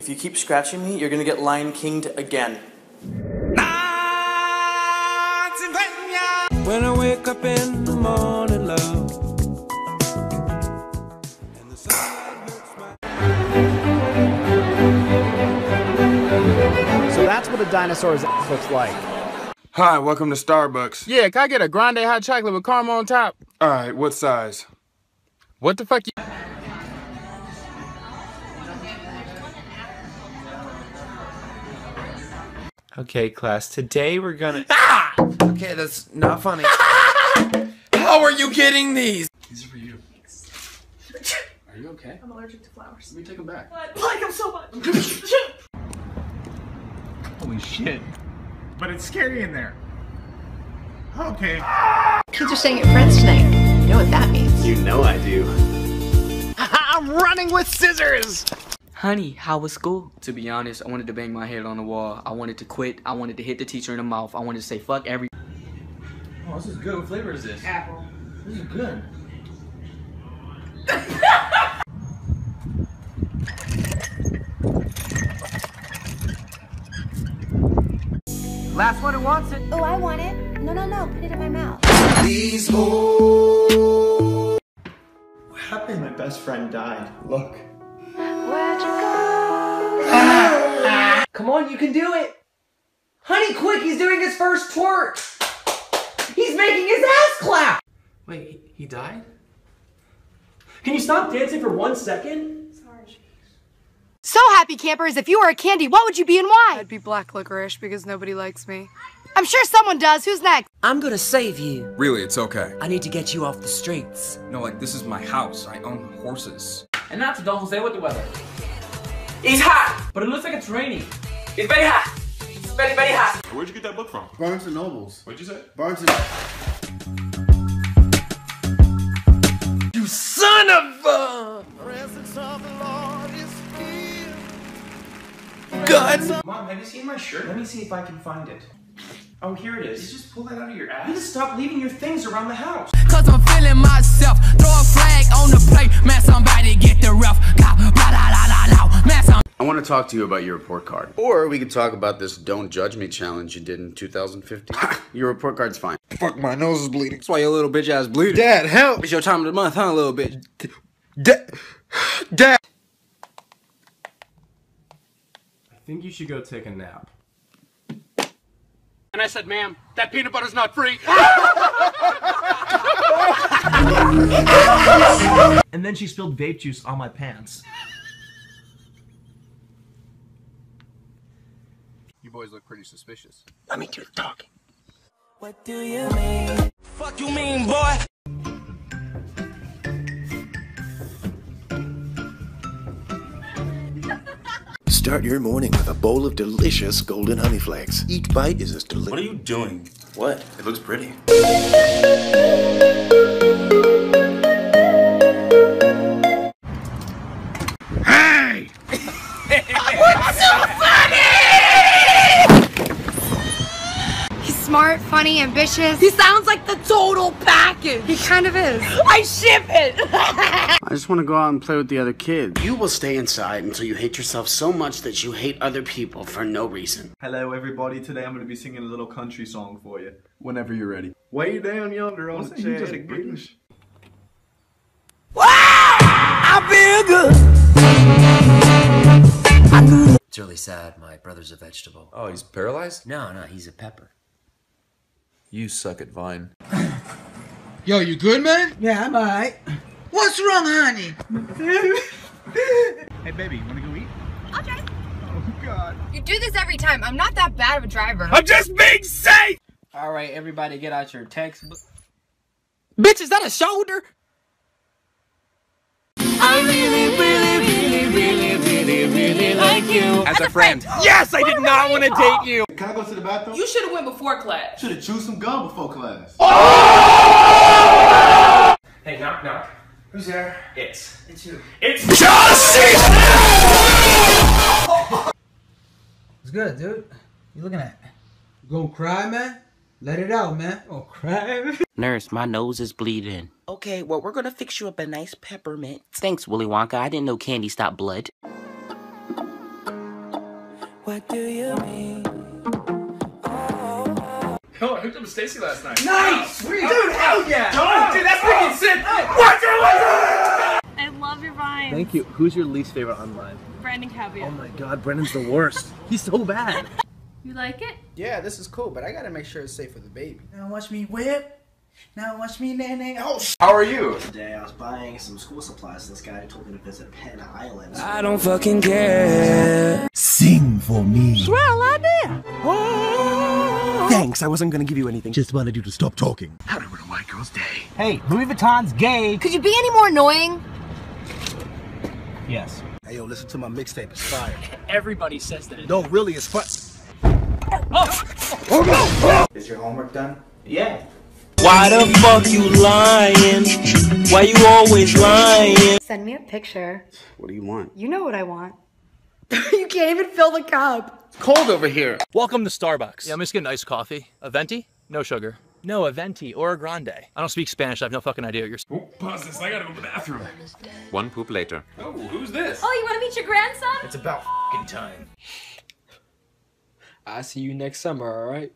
If you keep scratching me, you're gonna get Lion Kinged again. When I wake up in the morning, love. So that's what a dinosaur's ass looks like. Hi, welcome to Starbucks. Yeah, can I get a grande hot chocolate with caramel on top? All right, what size? What the fuck you... Okay, class. Today we're gonna. Ah! Okay, that's not funny. How are you getting these? These are for you. Are you okay? I'm allergic to flowers. Let me take them back. I like them so much. Holy shit. But it's scary in there. Okay. Kids are staying at friends tonight. You know what that means. You know I do. I'm running with scissors! Honey, how was school? To be honest, I wanted to bang my head on the wall. I wanted to quit. I wanted to hit the teacher in the mouth. I wanted to say fuck every. Oh, this is good. What flavor is this? Apple. This is good. Last one who wants it. Oh, I want it. No, no, no. Put it in my mouth. Please hold. What happened? My best friend died. Look. Come on, you can do it. Honey, quick, he's doing his first twerk. He's making his ass clap. Wait, he died? Can you stop dancing for one second? Sorry. So happy campers, if you were a candy, what would you be and why? I'd be black licorice because nobody likes me. I'm sure someone does. Who's next? I'm gonna save you. Really, it's okay. I need to get you off the streets. No, like, this is my house. I own horses. And not to Don Jose with the weather. It's hot, but it looks like it's raining. It's very hot. It's very, very hot. Where'd you get that book from? Barnes and Nobles. What'd you say? Barnes and You son of a... God. Mom, have you seen my shirt? Let me see if I can find it. Oh, here it is. You just pull that out of your ass? You need to stop leaving your things around the house. Cause I'm feeling myself. Throw a flag on the plate. Man, somebody get the rough. Man, some I want to talk to you about your report card. Or we could talk about this Don't Judge Me challenge you did in 2015. your report card's fine. Fuck, my nose is bleeding. That's why your little bitch ass bleeding. Dad, help! It's your time of the month, huh, little bitch? Dad! Dad! I think you should go take a nap. And I said, ma'am, that peanut butter's not free. And then she spilled vape juice on my pants. Boys look pretty suspicious. Let me do the talking. What do you mean? Fuck you mean, boy? Start your morning with a bowl of delicious golden honey flakes. Each bite is as delicious. What are you doing? What? It looks pretty. Smart, funny, ambitious. He sounds like the total package. He kind of is. I ship it. I just want to go out and play with the other kids. You will stay inside until you hate yourself so much that you hate other people for no reason. Hello, everybody. Today I'm going to be singing a little country song for you. Whenever you're ready. Way down yonder on Wasn't the he just chair. British? I feel good. It's really sad. My brother's a vegetable. Oh, he's paralyzed? No, no, he's a pepper. You suck at Vine. Yo, you good, man? Yeah, I'm alright. What's wrong, honey? Hey, baby, you wanna go eat? I'll drive. Oh, God. You do this every time. I'm not that bad of a driver. I'm just being safe! All right, everybody, get out your textbook. Bitch, is that a shoulder? I really, really, really, really, really, really like you. As a friend. Yes, I did not want to date you. Can I go to the bathroom? You should have went before class. Should have chewed some gum before class. Oh! Hey, knock, knock. Who's there? It's. It's you. It's What's good, dude? You looking at? You gonna cry, man? Let it out, man. Oh, cry. Nurse, my nose is bleeding. Okay, well, we're gonna fix you up a nice peppermint. Thanks, Willy Wonka. I didn't know candy stopped blood. What do you mean? Yo, I hooked up with Stacy last night. Nice! Dude, hell yeah! Oh, dude, that's freaking sick! What I love your vine. Thank you. Who's your least favorite online? Brandon Calvillo. Oh my god, Brendan's the worst. He's so bad. You like it? Yeah, this is cool, but I gotta make sure it's safe for the baby. Now watch me whip. Now watch me nay nay. Oh, sh- How are you? Today I was buying some school supplies. This guy told me to visit Penn Island. I don't fucking care. Sing for me. Swell idea. Oh. Thanks, I wasn't gonna give you anything. Just wanted you to stop talking. How to ruin a white girl's day. Hey, Louis Vuitton's gay. Could you be any more annoying? Yes. Hey, yo, listen to my mixtape. It's fire. Everybody says that. No, really, it's fun. Oh! Oh! Is your homework done? Yeah. Why the fuck you lying? Why you always lying? Send me a picture. What do you want? You know what I want. you can't even fill the cup. It's cold over here. Welcome to Starbucks. Yeah, I'm just getting iced coffee. A venti? No sugar. No, a venti or a grande. I don't speak Spanish. I have no fucking idea what you're. Oh, pause this. I gotta go to the bathroom. One poop later. Oh, who's this? Oh, you want to meet your grandson? It's about fucking time. I'll see you next summer, alright?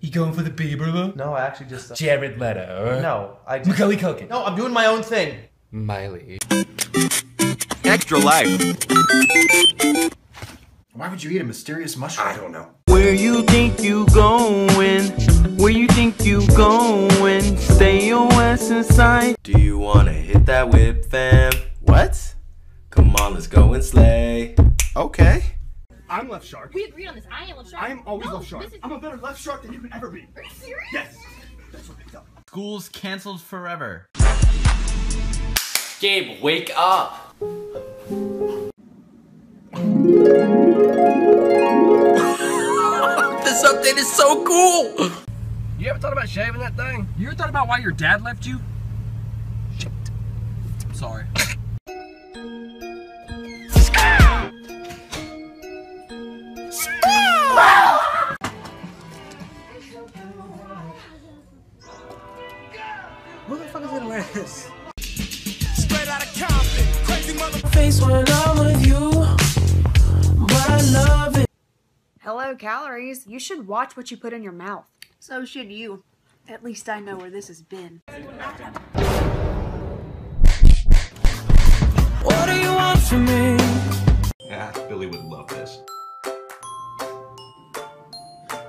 You going for the Bieber look? No, I actually just. Uh, Jared Leto. No, I. Just, Macaulay Culkin. No, I'm doing my own thing. Miley. Extra life. Why would you eat a mysterious mushroom? I don't know. Where you think you going? Where you think you going? Stay your ass inside. Do you wanna hit that whip, fam? What? Come on, let's go and slay. Okay. I'm left shark. We agreed on this. I am left shark. I am always No, left shark. is- I'm a better left shark than you can ever be. Are you serious? Yes. That's what they tell. School's canceled forever. Gabe, wake up. This update is so cool. You ever thought about shaving that thing? You ever thought about why your dad left you? Shit. I'm sorry. Who the fuck is gonna wear this? Face when I'm with you, but I love it. Hello, calories. You should watch what you put in your mouth. So should you. At least I know where this has been. What do you want from me? Yeah, Billy would love this.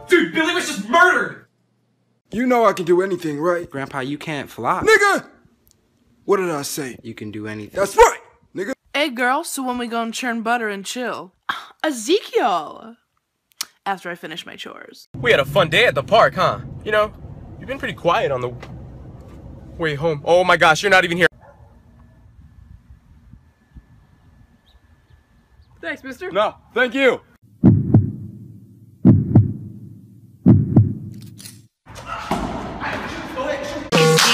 Dude, Billy was just murdered! You know I can do anything, right? Grandpa, you can't fly. Nigga! What did I say? You can do anything. That's right, nigga. Hey girl, so when we gonna churn butter and chill? Ezekiel! After I finish my chores. We had a fun day at the park, huh? You know, you've been pretty quiet on the way home. Oh my gosh, you're not even here. Thanks, mister. No, thank you.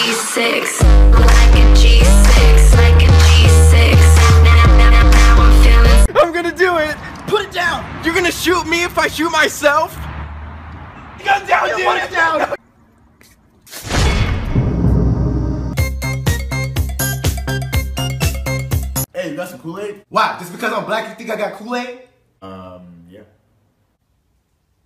It's six. Gonna do it. Put it down. You're gonna shoot me if I shoot myself. Gun down, dude. Put it down. Hey, you got some Kool-Aid? Why? Just because I'm black, you think I got Kool-Aid? Um, yeah.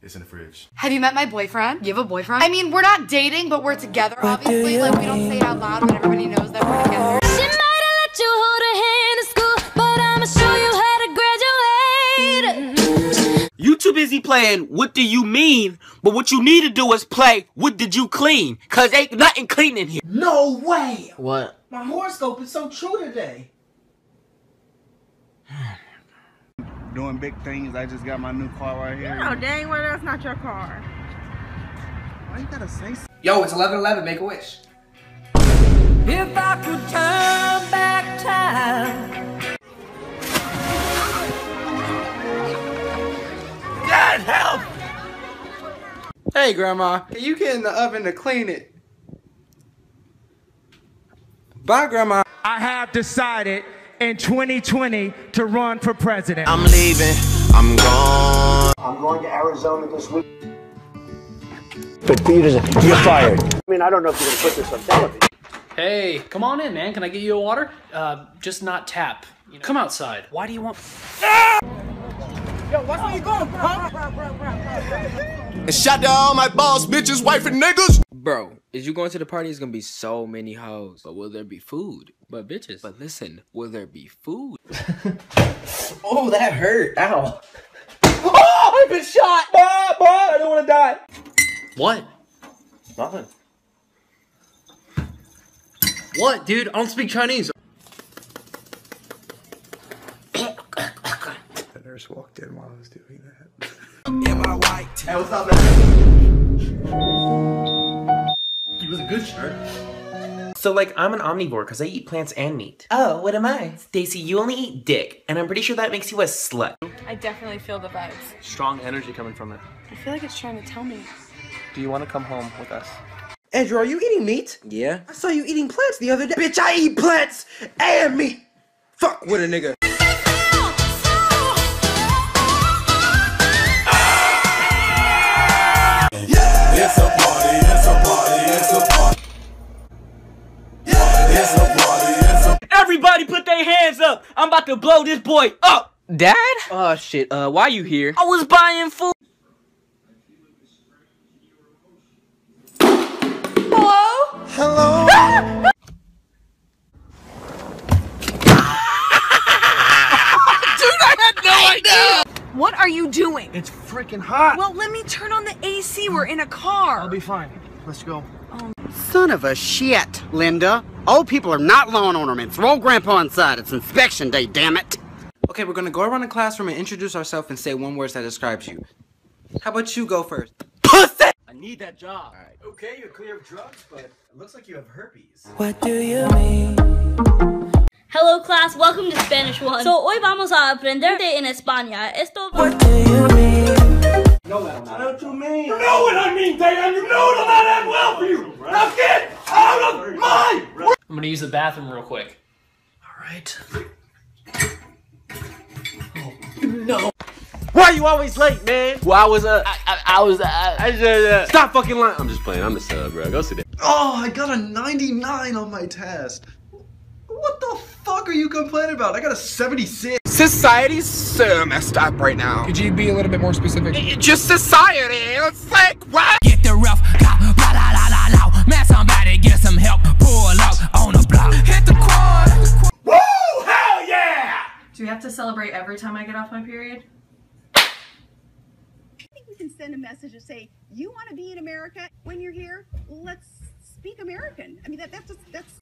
It's in the fridge. Have you met my boyfriend? You have a boyfriend? I mean, we're not dating, but we're together, obviously. Like, we don't say it out loud, but everybody knows that we're together. Too busy playing what do you mean, but what you need to do is play what did you clean? Cause ain't nothing clean in here. No way! What? My horoscope is so true today. Doing big things. I just got my new car right here. Oh, dang, well, that's not your car. Why you gotta say so? Yo, it's 11 11. Make a wish. If I could turn back time. Dad, help! Hey, Grandma, can you get in the oven to clean it? Bye, Grandma. I have decided in 2020 to run for president. I'm leaving. I'm gone. I'm going to Arizona this week. But Peterson, you're fired. I mean, I don't know if you're going to put this on television. Hey, come on in, man. Can I get you a water? Uh, just not tap. You know. Come outside. Why do you want? Yo, watch where you going, punk? And shout to all my boss bitches, wife and niggas. Bro, is you going to the party? It's gonna be so many hoes. But will there be food? But bitches. But listen, will there be food? Oh, that hurt. Ow. oh, I've been shot! Bob, Bob, I don't want to die. What? Nothing. What, dude? I don't speak Chinese. Nurse walked in while I was doing that. Hey, what's up, man? It was a good shirt. So like I'm an omnivore because I eat plants and meat. Oh, what am I? Stacy, you only eat dick, and I'm pretty sure that makes you a slut. I definitely feel the vibes. Strong energy coming from it. I feel like it's trying to tell me. Do you want to come home with us? Andrew, are you eating meat? Yeah. I saw you eating plants the other day. Bitch, I eat plants and meat. Fuck with a nigga. I'm about to blow this boy up. Dad? Oh shit, uh, why you here? I was buying food. Hello? Hello? Dude, I had no idea. What are you doing? It's freaking hot. Well, let me turn on the AC. We're in a car. I'll be fine. Let's go. Son of a shit, Linda. Old people are not lawn ornaments. Roll Grandpa inside. It's inspection day, damn it. Okay, we're gonna go around the classroom and introduce ourselves and say one word that describes you. How about you go first? Pussy! I need that job. Okay, you're clear of drugs, but it looks like you have herpes. What do you mean? Hello class, welcome to Spanish 1. So hoy vamos a aprender de en España. Esto What do you mean? What you mean? You know what I mean, Dan. You know it'll not end well for you. Now get out of my. I'm gonna use the bathroom real quick. All right. No. Why are you always late, man? Well, I was uh, I, I, I was. Uh, I just uh, stop fucking lying. I'm just playing. I'm the sub, bro. Go sit down. Oh, I got a 99 on my test. What the fuck are you complaining about? I got a 76. Society's so messed up right now. Could you be a little bit more specific? Just society. It's like what? Get the rough cop, la la la la la. Man, somebody get some help. Pull up on the block. Hit the quad. Woo! Hell yeah! Do we have to celebrate every time I get off my period? I think we can send a message and say, you want to be in America when you're here? Let's speak American. I mean, that, that's just, that's.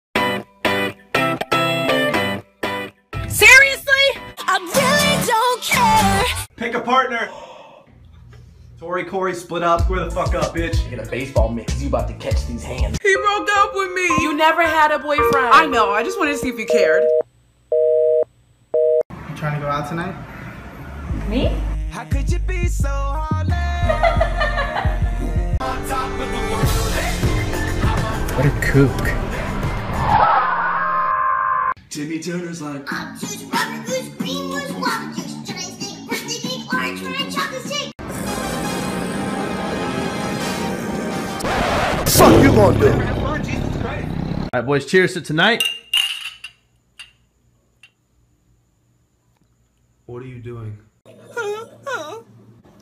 Seriously? I really don't care. Pick a partner. Tori, Corey, split up. Square the fuck up, bitch. Get a baseball mitt, 'cause you about to catch these hands. He broke up with me. You never had a boyfriend. I know. I just wanted to see if you cared. You trying to go out tonight? Me? How could you be so heartless? What a kook. Timmy Turner's like. Obtuse, rubber goose, green goose, guava juice, giant steak, birthday cake, orange red chocolate steak. Fuck you gonna do? All right, boys. Cheers to tonight. What are you doing?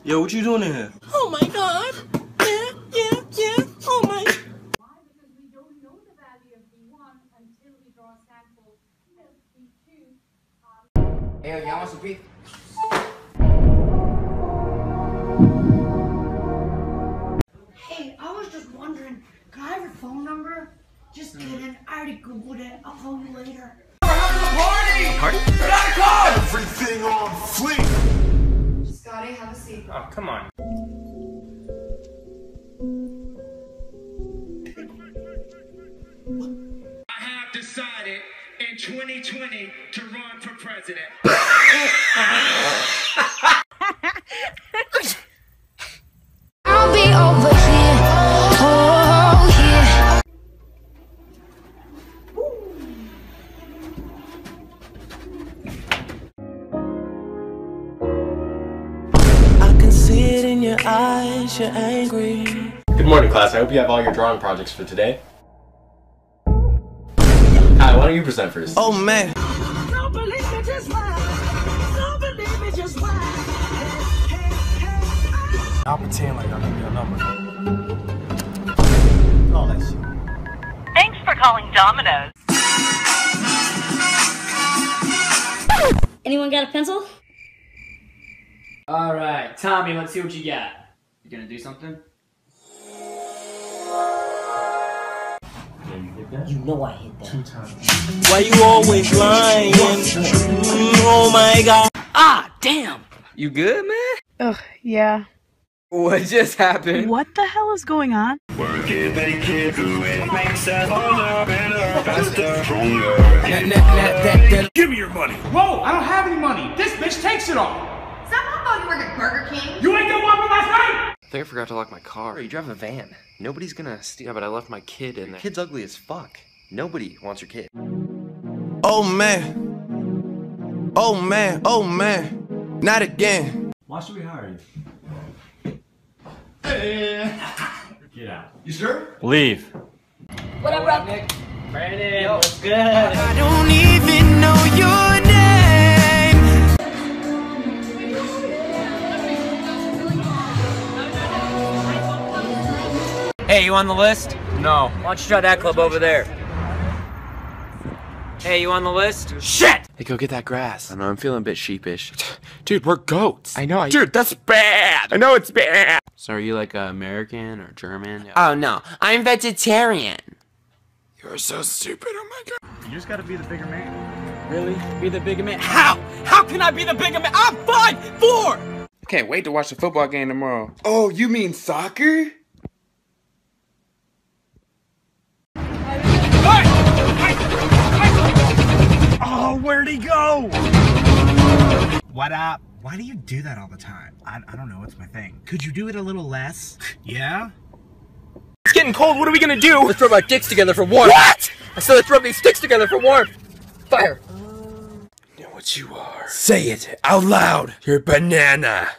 Yo, what you doing in here? Hey, y'all want some beef? Hey, I was just wondering, can I have your phone number? Just hmm. kidding. I already googled it. I'll call you later. We're having a Party? Everything on fleek. Scotty, have a seat. Oh, come on. 2020 to run for president. I'll be over here. Oh, here. I can see it in your eyes, you're angry. Good morning, class. I hope you have all your drawing projects for today. Hi, why don't you present first? Oh man. Don't believe me, just watch. Don't believe me, just watch. I'll pretend like I know your number. All that shit. Thanks for calling Domino's. Anyone got a pencil? All right, Tommy, let's see what you got. You gonna do something? You know I hit that. Why you always lying? Mm, oh my god. Ah, damn. You good, man? Ugh, yeah. What just happened? What the hell is going on? Work it, make it, do it, makes us harder, better, faster, stronger. Give me your money. Whoa, I don't have any money. This bitch takes it all. Someone thought you work at Burger King. You ain't the one from last night. I think I forgot to lock my car. You drive a van. Nobody's gonna steal. Yeah, but I left my kid in there. Kid's ugly as fuck. Nobody wants your kid. Oh man. Oh man. Oh man. Not again. Why should we hire you? Hey. Get out. You sure? Leave. What up, bro? Nick. Brandon, what's good? I don't even know your name. Hey, you on the list? No. Why don't you try that club over there? Hey, you on the list? Shit! Hey, go get that grass. I know, I'm feeling a bit sheepish. Dude, we're goats. I know. I... Dude, that's bad. I know it's bad. So are you like uh, American or German? Oh no, I'm vegetarian. You're so stupid. Oh my god. You just gotta be the bigger man. Really? Be the bigger man? How? How can I be the bigger man? I'm five four. Can't wait to watch the football game tomorrow. Oh, you mean soccer? Oh, where'd he go? What up? Why do you do that all the time? I, I don't know, it's my thing. Could you do it a little less? Yeah? It's getting cold. What are we gonna do? Let's rub our dicks together for warmth. What? I said let's rub these sticks together for warmth. Fire. You know what you are. Say it out loud. You're a banana.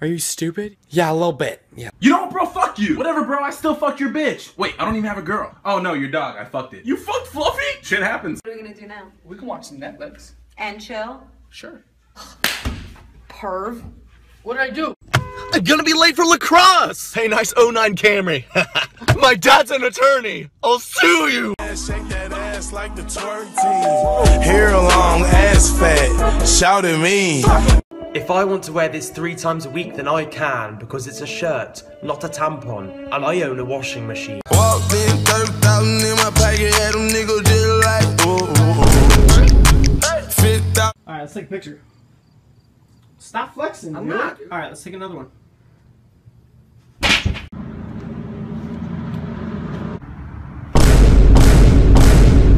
Are you stupid? Yeah, a little bit. Yeah. You don't, bro? Fuck you. Whatever, bro. I still fucked your bitch. Wait, I don't even have a girl. Oh, no, your dog. I fucked it. You fucked Fluffy? Shit happens. What are we gonna do now? We can watch Netflix. And chill? Sure. Perv. What did I do? I'm gonna be late for lacrosse! Hey, nice 09 Camry. My dad's an attorney. I'll sue you. Shake that ass like the twerk team. Hair long, ass fat. Shout at me. If I want to wear this three times a week, then I can because it's a shirt, not a tampon, and I own a washing machine. Walked in 30,000 in my pocket, had them niggas just like, ooh. Fit. All right, let's take a picture. Stop flexing. I'm dude. not. All right, let's take another one.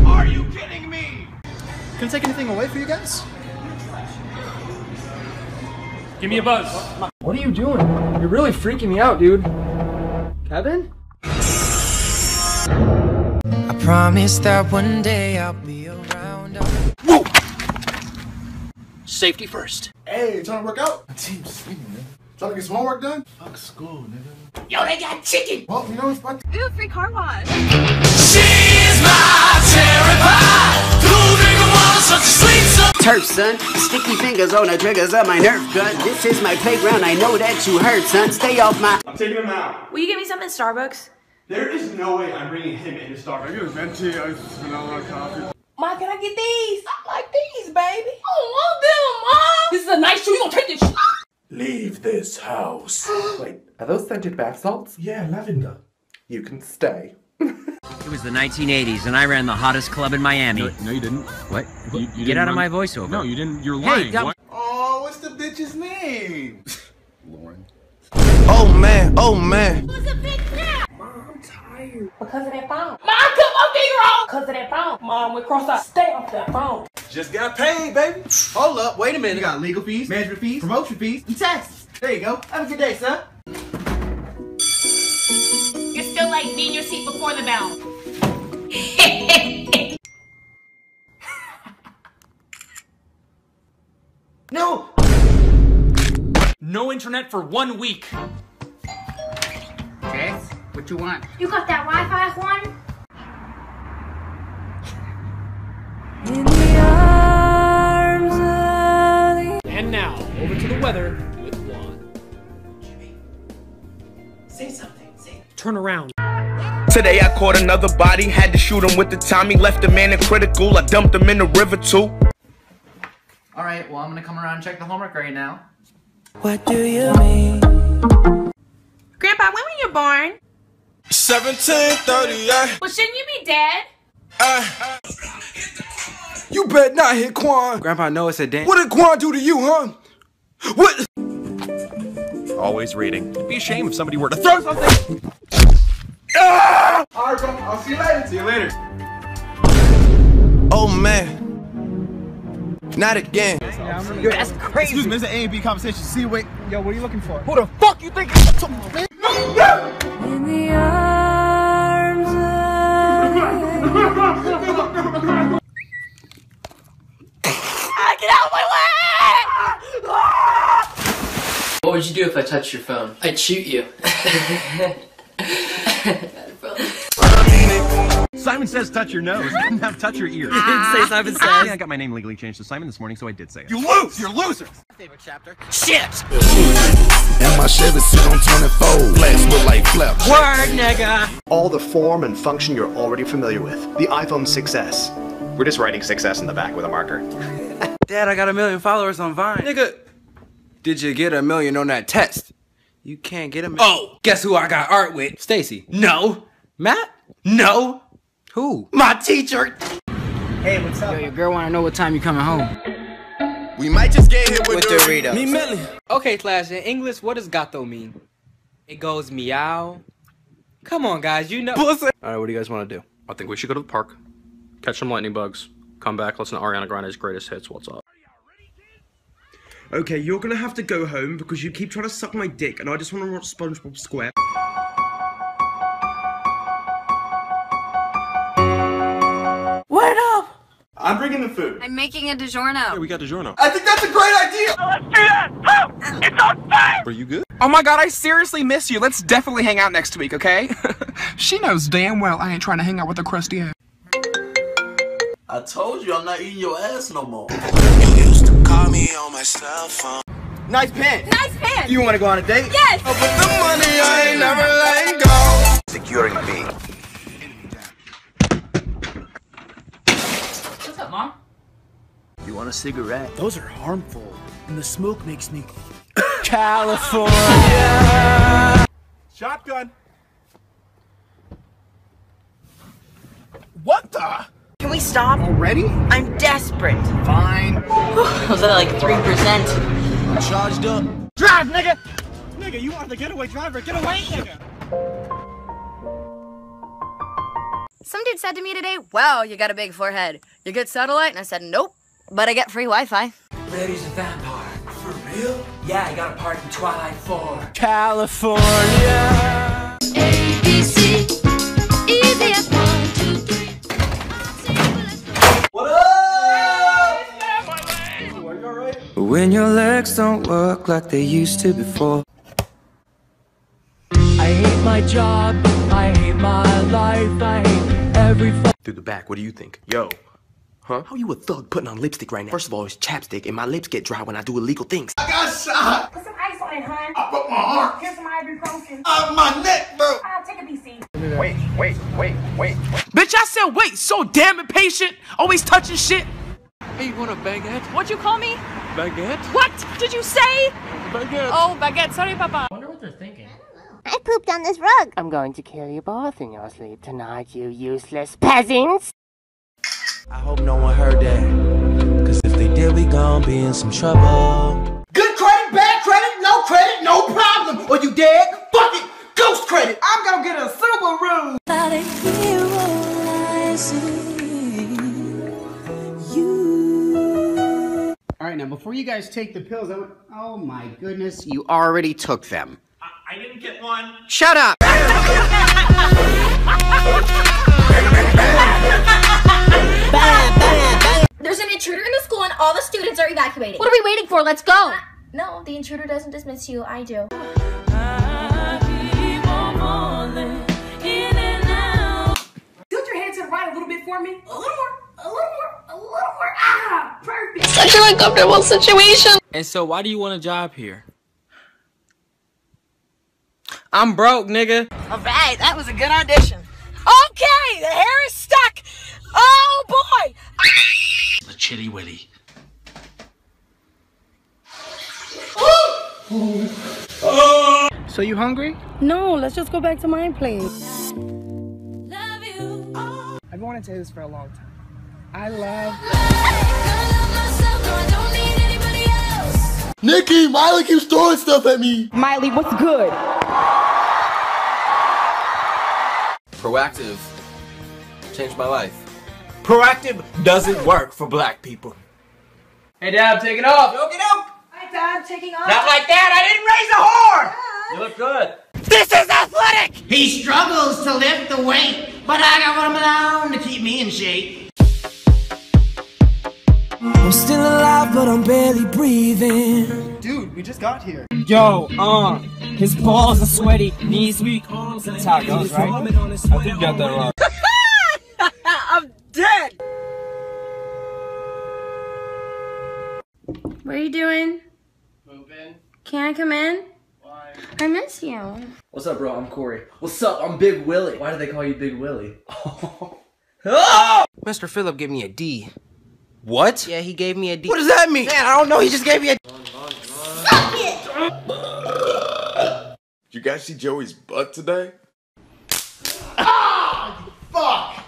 Are you kidding me? Can I take anything away for you guys? Give me a buzz. What are you doing? You're really freaking me out, dude. Kevin? I promise that one day I'll be around. Woo! Safety first. Hey, trying to work out? My team's sleeping, man. Trying to get some homework done? Fuck school, nigga. Yo, they got chicken. Well, you know, it's about Do a free car wash. She's my cherry pie. Cool nigga wanna such a sweet son. Turf, son. Sticky fingers on the triggers of my Nerf gun. This is my playground. I know that you heard, son. Stay off my. I'm taking him out. Will you get me something at Starbucks? There is no way I'm bringing him into Starbucks. I get a venti, ice, vanilla, coffee. Mom, can I get these? I like these, baby. I don't want them, Mom. This is a nice shoe. You don't take this shit? Leave this house. Wait, are those scented bath salts? Yeah, lavender. You can stay. It was the 1980s, and I ran the hottest club in Miami. No, no you didn't. What? You, you Get didn't out of my voiceover. No, you didn't. You're lying. that- What? Oh, what's the bitch's name? Lauren. Oh man, oh man. Mom, I'm tired. Because of that phone. Mom, cut my finger off. Because of that phone. Mom, we crossed out. Stay off that phone. Just got paid, baby. Hold up, wait a minute. You got legal fees, management fees, promotion fees, and taxes. There you go. Have a good day, son. You're like me in your seat before the bell. No. No internet for one week. Jess, what you want? You got that Wi-Fi, Juan? And now, over to the weather with Juan. Say something. Say. Turn around. Today I caught another body, had to shoot him with the Tommy, left the man in critical. I dumped him in the river too. All right, well, I'm gonna come around and check the homework right now. What do you mean? Grandpa, when were you born? 1738. Well, shouldn't you be dead? Uh, you bet not hit Quan. Grandpa, I know it's a dance. What did Quan do to you, huh? What? Always reading. It'd be a shame if somebody were to throw something. Ah! All right, bro. I'll see you later. See you later. Oh man. Not again. Yo, that's crazy. Excuse me, there's an A and B conversation. See, wait. Yo, what are you looking for? Who the fuck you think? In the arms Get out of my way! What would you do if I touched your phone? I'd shoot you. Simon says touch your nose. now touch your ear. You didn't say Simon ah. says. Yeah, I got my name legally changed to Simon this morning, so I did say it. You lose. You're losers. Favorite chapter. Shit! And my Chevy sit on 24. Flash look like flaps. Word, nigga! All the form and function you're already familiar with. The iPhone 6S. We're just writing 6S in the back with a marker. Dad, I got a million followers on Vine. Nigga, did you get a million on that test? You can't get a million. Oh, guess who I got art with? Stacy. No. Matt? No. Who? My teacher. Hey, what's up? Yo, your girl wanna know what time you coming home. We might just get hit with, With the Doritos. Me Millie. Okay, class, in English, what does gato mean? It goes meow. Come on, guys, you know. All right, what do you guys want to do? I think we should go to the park, catch some lightning bugs, come back, listen to Ariana Grande's greatest hits. What's up? Okay, you're gonna have to go home because you keep trying to suck my dick, and I just want to watch SpongeBob Square. What up? I'm bringing the food. I'm making a DiGiorno. we got DiGiorno. I think that's a great idea. Oh, let's do that! Oh, it's on fire! Are you good? Oh my god, I seriously miss you. Let's definitely hang out next week, okay? she knows damn well I ain't trying to hang out with a crusty ass. I told you I'm not eating your ass no more. You used to call me on my cell phone. Nice pants. Nice pants! You want to go on a date? Yes! Oh, With the money, I ain't never letting go. Securing B. What's up, Mom? You want a cigarette? Those are harmful, and the smoke makes me. California. Shotgun. What the? Can we stop? Already? I'm desperate. Fine. I Was that like 3%? Charged up. Drive, nigga. Nigga, you are the getaway driver. Get away, nigga. Some dude said to me today, Wow, you got a big forehead. You get satellite? And I said, Nope, but I get free Wi Fi. Lady's a vampire. For real? Yeah, I got a part in Twilight 4. California. When your legs don't work like they used to before. I hate my job. I hate my life. I hate every Through the back, what do you think? Yo. Huh? How you a thug putting on lipstick right now? First of all, it's chapstick, and my lips get dry when I do illegal things. I got shot. Put some ice on it, hun. I broke my arm. Here's some ibuprofen. Out my neck, bro. Ah, take a BC. Wait, wait, wait, wait. Bitch, I said wait, so damn impatient, always touching shit. Hey, you want a baguette? What'd you call me? Baguette? What did you say? Baguette. Oh, baguette. Sorry, Papa. I wonder what they're thinking. I pooped on this rug. I'm going to kill you both in your sleep tonight, you useless peasants! I hope no one heard that. Cause if they did, we gon' be in some trouble. Good credit, bad credit, no credit, no problem. Or you dead? Fuck it. Ghost credit. I'm gonna get a Subaru. All before you guys take the pills, I want, oh my goodness, you already took them. I didn't get one. Shut up! There's an intruder in the school and all the students are evacuating. What are we waiting for? Let's go. Uh, no, the intruder doesn't dismiss you. I do. Tilt your head to the right a little bit for me. A little more. A little more. A little more. Ah, perfect. Such an uncomfortable situation. And so, why do you want a job here? I'm broke, nigga. All right, that was a good audition. Okay, the hair is stuck. Oh boy. The chitty witty. So you hungry? No, let's just go back to my place. I've wanted to say this for a long time. I love. Nikki, Miley keeps throwing stuff at me. Miley, what's good? Proactiv. Changed my life. Proactiv doesn't work for black people. Hey, Dad, take it off. Yo, get out! Hi, Dad, taking off. Not like that. I didn't raise a whore. You look good. This is athletic! He struggles to lift the weight, but I got one of my own to keep me in shape. I'm still alive, but I'm barely breathing. Dude, we just got here. Yo, uh, his balls are sweaty, knees weak. That's how it goes, right? I think you got that wrong. I'm dead! What are you doing? Moving. Can I come in? Why? I miss you. What's up, bro? I'm Corey. What's up? I'm Big Willie. Why do they call you Big Willie? oh! Mr. Phillip gave me a D. What? Yeah, he gave me a D. What does that mean? Man, I don't know. He just gave me a. Suck Did you guys see Joey's butt today? Ah! Fuck!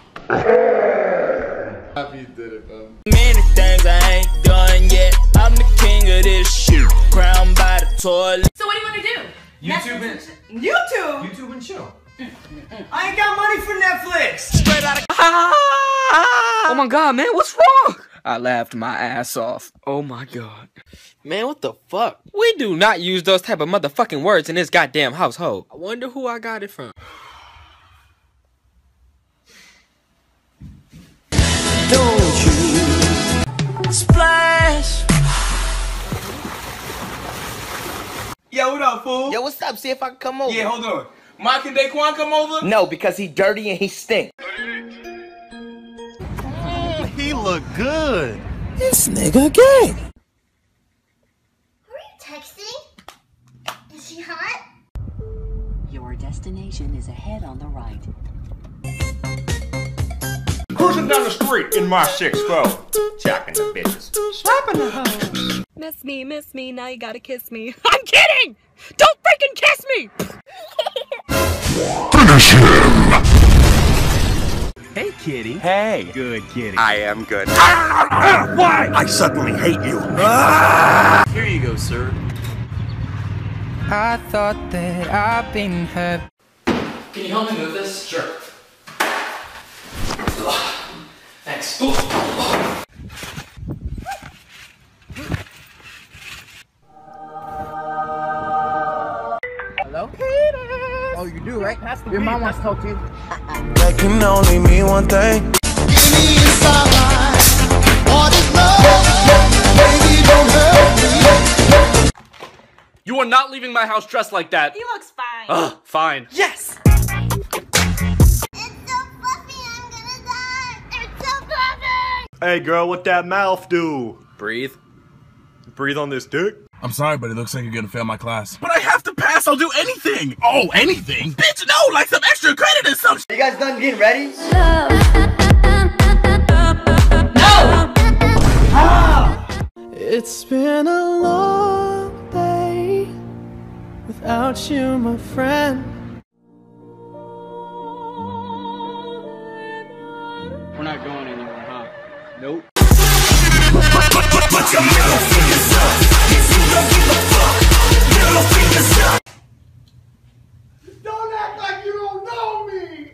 Happy you did it, man. Many things I ain't done yet. I'm the king of this shit. Crowned by the toilet. So what do you want to do? YouTube and YouTube? YouTube and chill. I ain't got money for Netflix! Straight out of. Oh my god, man, what's wrong? I laughed my ass off. Oh my god. Man, what the fuck? We do not use those type of motherfucking words in this goddamn household. I wonder who I got it from. Don't you splash? Yo, what up, fool? Yo, what's up? See if I can come over. Yeah, hold on. Mike and Daquan come over? No, because he dirty and he stink. He look good. This nigga gay. Who are you texting? Is she hot? Your destination is ahead on the right. Cruising down the street in my six four, jacking the bitches. Slapping the hoes. Miss me, miss me, now you gotta kiss me. I'm kidding! Don't freaking kiss me! Finish him. Hey, kitty. Hey. Good kitty. I am good. Why? I suddenly hate you. Here you go, sir. I thought that I've been hurt. Can you help me move this? Sure. Thanks. Hello? Oh, you do, right? Your mom wants to talk to you. Uh-uh. That can only mean one thing. You are not leaving my house dressed like that. He looks fine. Ugh, fine. Yes! Hey, girl, what that mouth do? Breathe. Breathe on this dick. I'm sorry, but it looks like you're gonna fail my class. But I have to pass. I'll do anything. Oh, anything? Bitch, no, like some extra credit or some. You guys done getting ready? No! It's been a long day without you, my friend. We're not going Don't act like you don't know me!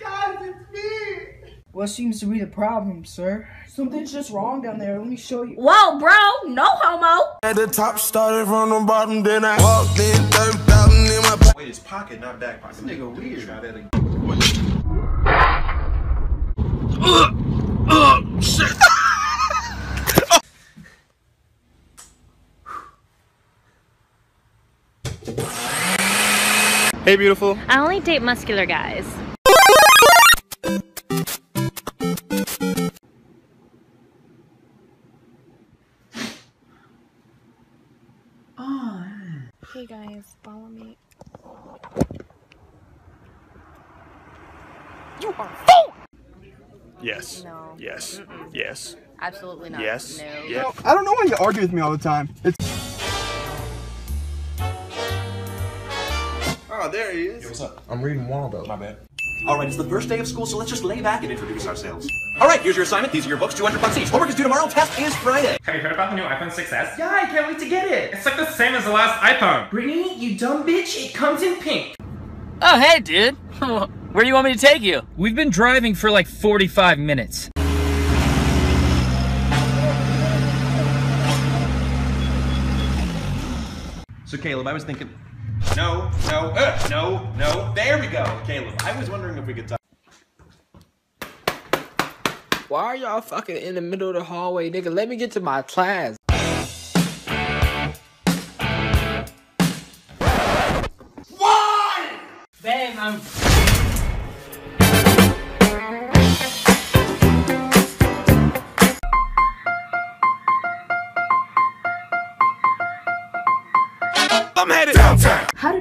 Guys, it's me! What seems to be the problem, sir? Something's just wrong down there. Let me show you. Whoa, bro! No homo! At the top, started from the bottom, then I walked in 30,000 in my pocket. Wait, it's pocket, not back pocket. This nigga weird. Try that again. Hey, beautiful. I only date muscular guys. Hey guys, follow me. You are full! Yes. No. Yes. Yes. Absolutely not. Yes. No. Yeah. I don't know why you argue with me all the time. It's. Oh, there he is. what's up? I'm reading Waldo. My bad. All right, it's the first day of school, so let's just lay back and introduce ourselves. All right, here's your assignment. These are your books, 200 bucks each. Homework is due tomorrow. Test is Friday. Have you heard about the new iPhone 6s? Yeah, I can't wait to get it. It's like the same as the last iPhone. Brittany, you dumb bitch, it comes in pink. Oh, hey, dude. Where do you want me to take you? We've been driving for like 45 minutes. So, Caleb, I was thinking. No, no, uh, no, no. There we go, Caleb. I was wondering if we could talk. Why are y'all fucking in the middle of the hallway, nigga? Let me get to my class. Why? Babe, I'm. I'm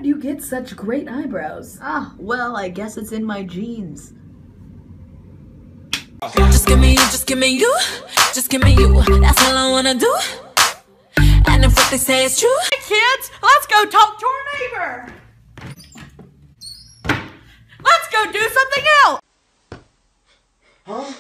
downtown. Did you get such great eyebrows? Ah, well, I guess it's in my genes. Just give me you, just give me you, just give me you. That's all I wanna do. And if what they say is true, Hey kids, let's go talk to our neighbor. Let's go do something else. Huh?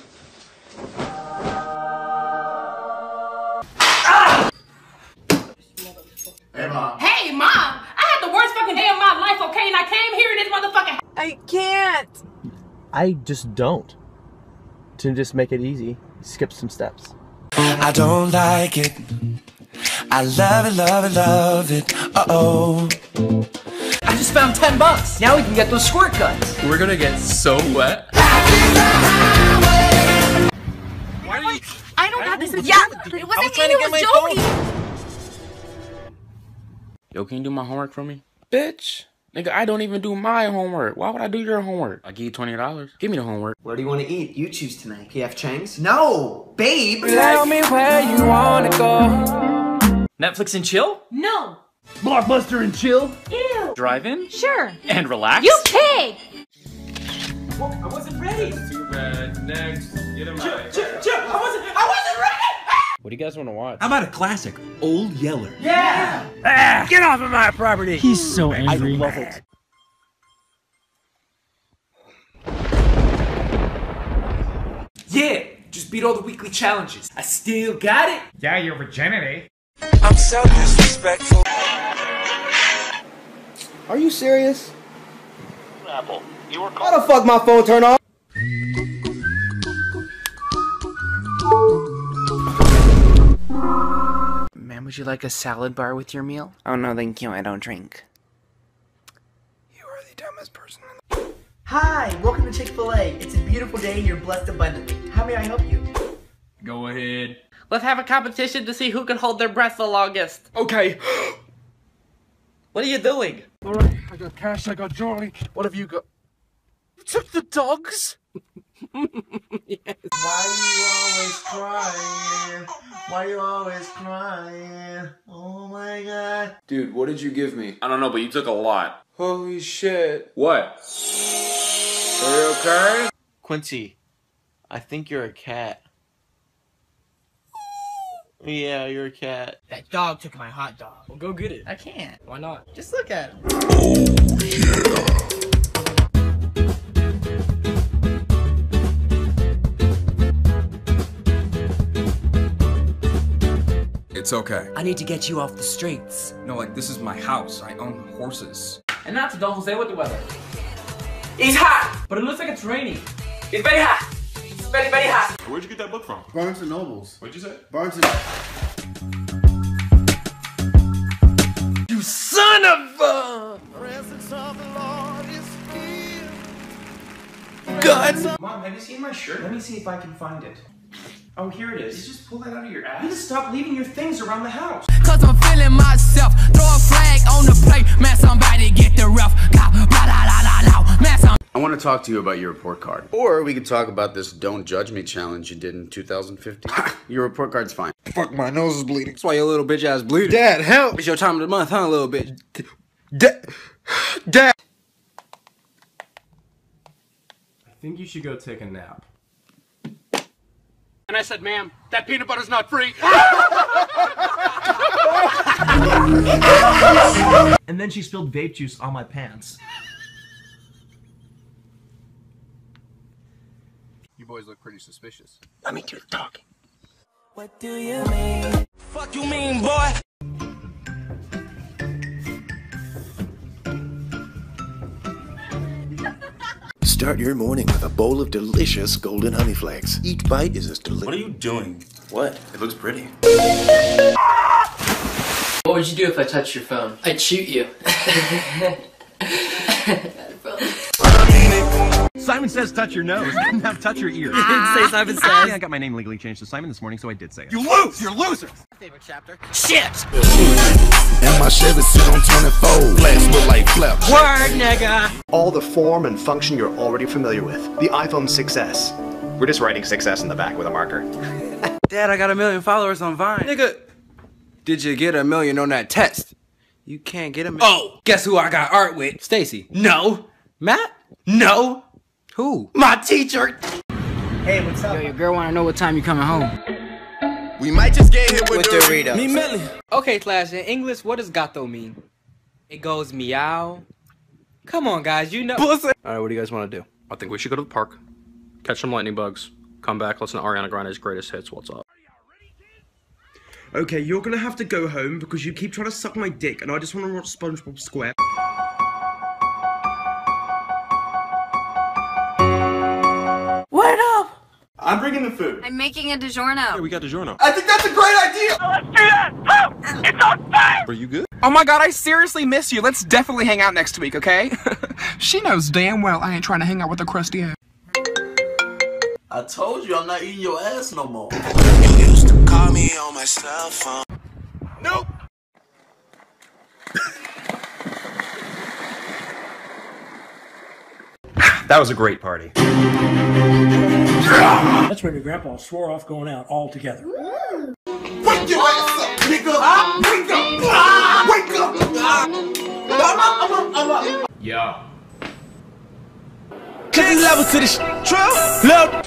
Hey mom. Hey mom, I had the worst fucking day of my life, okay? And I came here in this motherfucking. I can't. I just don't. To just make it easy, skip some steps. I don't like it. I love it, love it, love it. Uh oh. I just found 10 bucks. Now we can get those squirt guns. We're gonna get so wet. I don't have this. Yeah, it wasn't me. trying to It was my Jody. Yo, can you do my homework for me? Bitch. Nigga, I don't even do my homework. Why would I do your homework? I give you $20. Give me the homework. Where do you want to eat? You choose tonight. PF Chang's? No, babe. Tell me where you wanna go. Netflix and chill? No. Blockbuster and chill? Ew. Drive in? Sure. And relax? You pig. I wasn't ready. Too bad. Next. Get him right. Chill, chill. I wasn't. I wasn't ready. What do you guys want to watch? How about a classic? Old Yeller. Yeah. Ah, get off of my property! He's so angry. I love it. Yeah. Just beat all the weekly challenges. I still got it. Yeah, your virginity. I'm so disrespectful. Are you serious? Apple, you were How the fuck my phone turn off? Man, would you like a salad bar with your meal? Oh no, thank you. I don't drink. You are the dumbest person in the- Hi, welcome to Chick fil A. It's a beautiful day and you're blessed abundantly. How may I help you? Go ahead. Let's have a competition to see who can hold their breath the longest. Okay. What are you doing? Alright, I got Cash, I got Johnny. What have you got? You took the dogs? Why you always crying? Why you always crying? Oh my god. Dude, what did you give me? I don't know, but you took a lot. Holy shit. What? Are you okay? Quincy, I think you're a cat. Yeah, you're a cat. That dog took my hot dog. Well, go get it. I can't. Why not? Just look at him. Oh, It's okay. I need to get you off the streets. No, like, this is my house. I own horses. And not to Don Jose with the weather. It's hot, but it looks like it's raining. It's very hot. It's very, very hot. Where'd you get that book from? Barnes and Nobles. What'd you say? Barnes and Nobles. You son of a Gun. Mom, have you seen my shirt? Let me see if I can find it. Oh, here it is. You just pull that out of your ass? You need to stop leaving your things around the house. Cause I'm feeling myself. Throw a flag on the plate. Man, somebody get the rough. Blah. Man, some I want to talk to you about your report card. Or we could talk about this Don't Judge Me challenge you did in 2015. Ah, your report card's fine. Fuck, my nose is bleeding. That's why your little bitch ass bleeding. Dad, help! It's your time of the month, huh, little bitch? Dad! Dad! I think you should go take a nap. And I said, ma'am, that peanut butter's not free. and then she spilled vape juice on my pants. You boys look pretty suspicious. Let me do the talking. What do you mean? Fuck Start your morning with a bowl of delicious golden honey flakes. Each bite is as delicious. What are you doing? What? It looks pretty. What would you do if I touched your phone? I'd shoot you. Simon says touch your nose. now touch your ear. You didn't say Simon says. Yeah, I got my name legally changed to Simon this morning, so I did say it. You lose! You're losers! Favorite chapter. Shit! And my Chevy sit on 24. Flash look like flap. Word, nigga. All the form and function you're already familiar with. The iPhone 6S. We're just writing 6S in the back with a marker. Dad, I got a million followers on Vine. Nigga, did you get a million on that test? You can't get a million. Oh, guess who I got art with? Stacy. No. Matt? No. Who? My teacher. Hey, what's up? Yo, your girl wanna know what time you coming home. We might just get hit with, With Doritos. Doritos. Me Millie. Okay, class, in English, what does gato mean? It goes meow. Come on, guys, you know. All right, what do you guys want to do? I think we should go to the park, catch some lightning bugs, come back, listen to Ariana Grande's greatest hits. What's up? Okay, you're gonna have to go home because you keep trying to suck my dick, and I just want to watch SpongeBob Square. I'm bringing the food. I'm making a DiGiorno. we got DiGiorno. I think that's a great idea! Oh, let's do that! It's on fire! Are you good? Oh my god, I seriously miss you. Let's definitely hang out next week, okay? she knows damn well I ain't trying to hang out with a crusty ass. I told you I'm not eating your ass no more. You used to call me on my cell phone. Nope. That was a great party. That's when your grandpa swore off going out altogether. Wake your ass up, nigga! Wake up! Wake up! I'm up, I'm up, I'm up. Yo. Cause level to the sh- true. Level.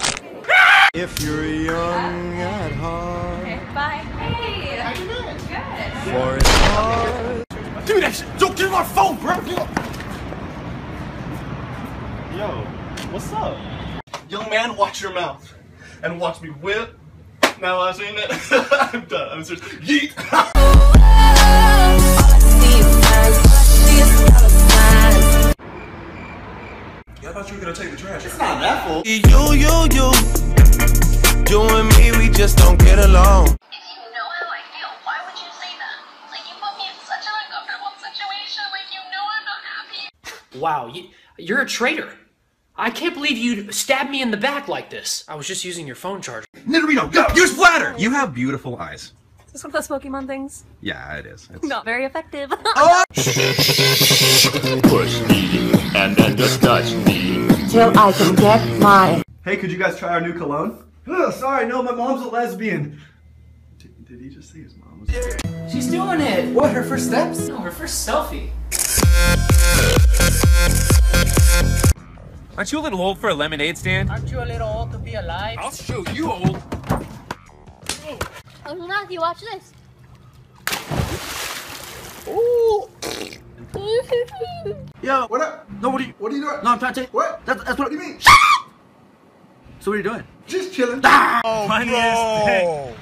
If you're young at heart, Bye. Hey. How you doing? Good. for it's hard. Dude, that shit. Don't get my phone, bro. Yo, what's up? Young man, watch your mouth. And watch me whip. Now I've seen it. I'm done. I'm serious. Yeet. Yeah, I thought you were gonna take the trash. It's not that full. You, you, you. You and me, we just don't get along. If you know how I feel, why would you say that? Like, you put me in such an uncomfortable situation. Like, you know I'm not happy. Wow, you, you're a traitor. I can't believe you stabbed me in the back like this. I was just using your phone charger. Nidorino, go! Use flatter! You have beautiful eyes. Is this one of those Pokemon things? Yeah, it is. It's... Not very effective. Oh! Push me, and then just touch me. Till I can get my. Hey, could you guys try our new cologne? Ugh, sorry, no, my mom's a lesbian. Did, did he just say his mom was She's doing it. What, her first steps? No, her first selfie. Aren't you a little old for a lemonade stand? Aren't you a little old to be alive? I'll show you old. Oh, Matthew, watch this. Ooh. Yo, what up? No, what are you? What are you doing? No, I'm trying to. What? That's, that's what, what do you mean. So what are you doing? Just chilling. Ah! Oh, Funniest thing.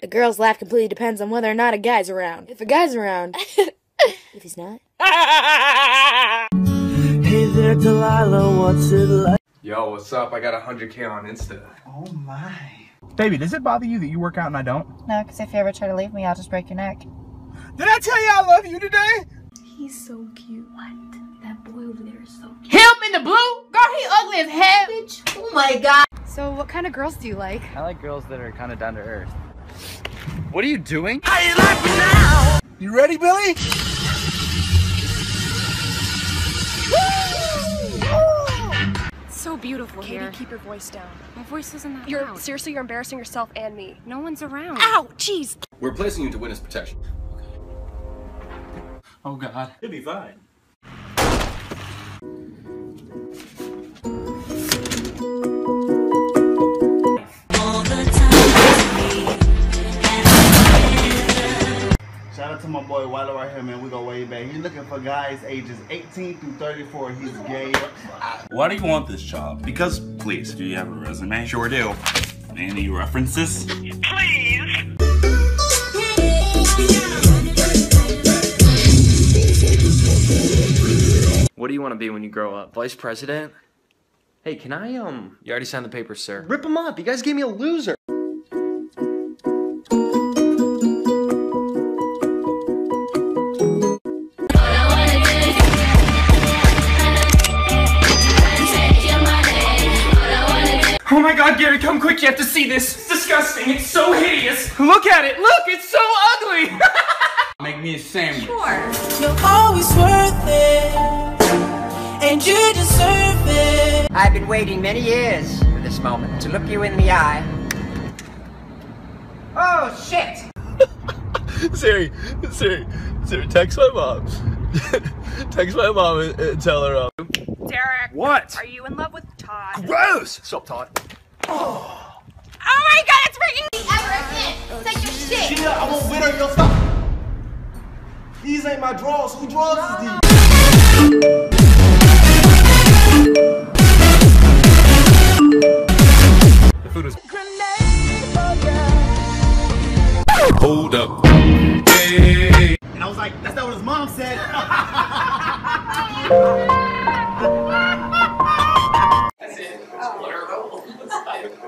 The girl's laugh completely depends on whether or not a guy's around. If a guy's around, if he's not. Hey there, Delilah, what's it like? Yo, what's up? I got 100k on Insta. Oh my. Baby, does it bother you that you work out and I don't? No, because if you ever try to leave me, I'll just break your neck. Did I tell you I love you today? He's so cute. What? That boy over there is so cute. Him in the blue? Girl, he ugly as hell. Bitch. Oh my god. So, what kind of girls do you like? I like girls that are kind of down to earth. What are you doing? How you like me now? You ready, Billy? So beautiful Katie, here. keep your voice down. My voice isn't that You're loud. seriously, you're embarrassing yourself and me. No one's around. Ow, jeez. We're placing you into witness protection. Oh god. You'll be fine. To my boy Wallo right here, man. We go way back. He's looking for guys ages 18 through 34. He's gay. Why do you want this job? Because, please, do you have a resume? Sure do. Any references? Please! What do you want to be when you grow up? Vice president? Hey, can I, um... You already signed the papers, sir. Rip them up! You guys gave me a loser! Oh my god, Gary, come quick, you have to see this. It's disgusting, it's so hideous. Look at it, look, it's so ugly. Make me a sandwich. You're always worth it, and you deserve it. I've been waiting many years for this moment to look you in the eye. Oh shit! Siri, Siri, Siri, text my mom. text my mom and, and tell her. Um, Derek. What? Are you in love with Todd? Gross! Stop, Todd. Oh my god, it's freaking Ever again. Take your shit. Yeah, I won't win her your stuff. These ain't my drawers. Who draws is these? The food was. Hold up. Hey. And I was like, that's not what his mom said.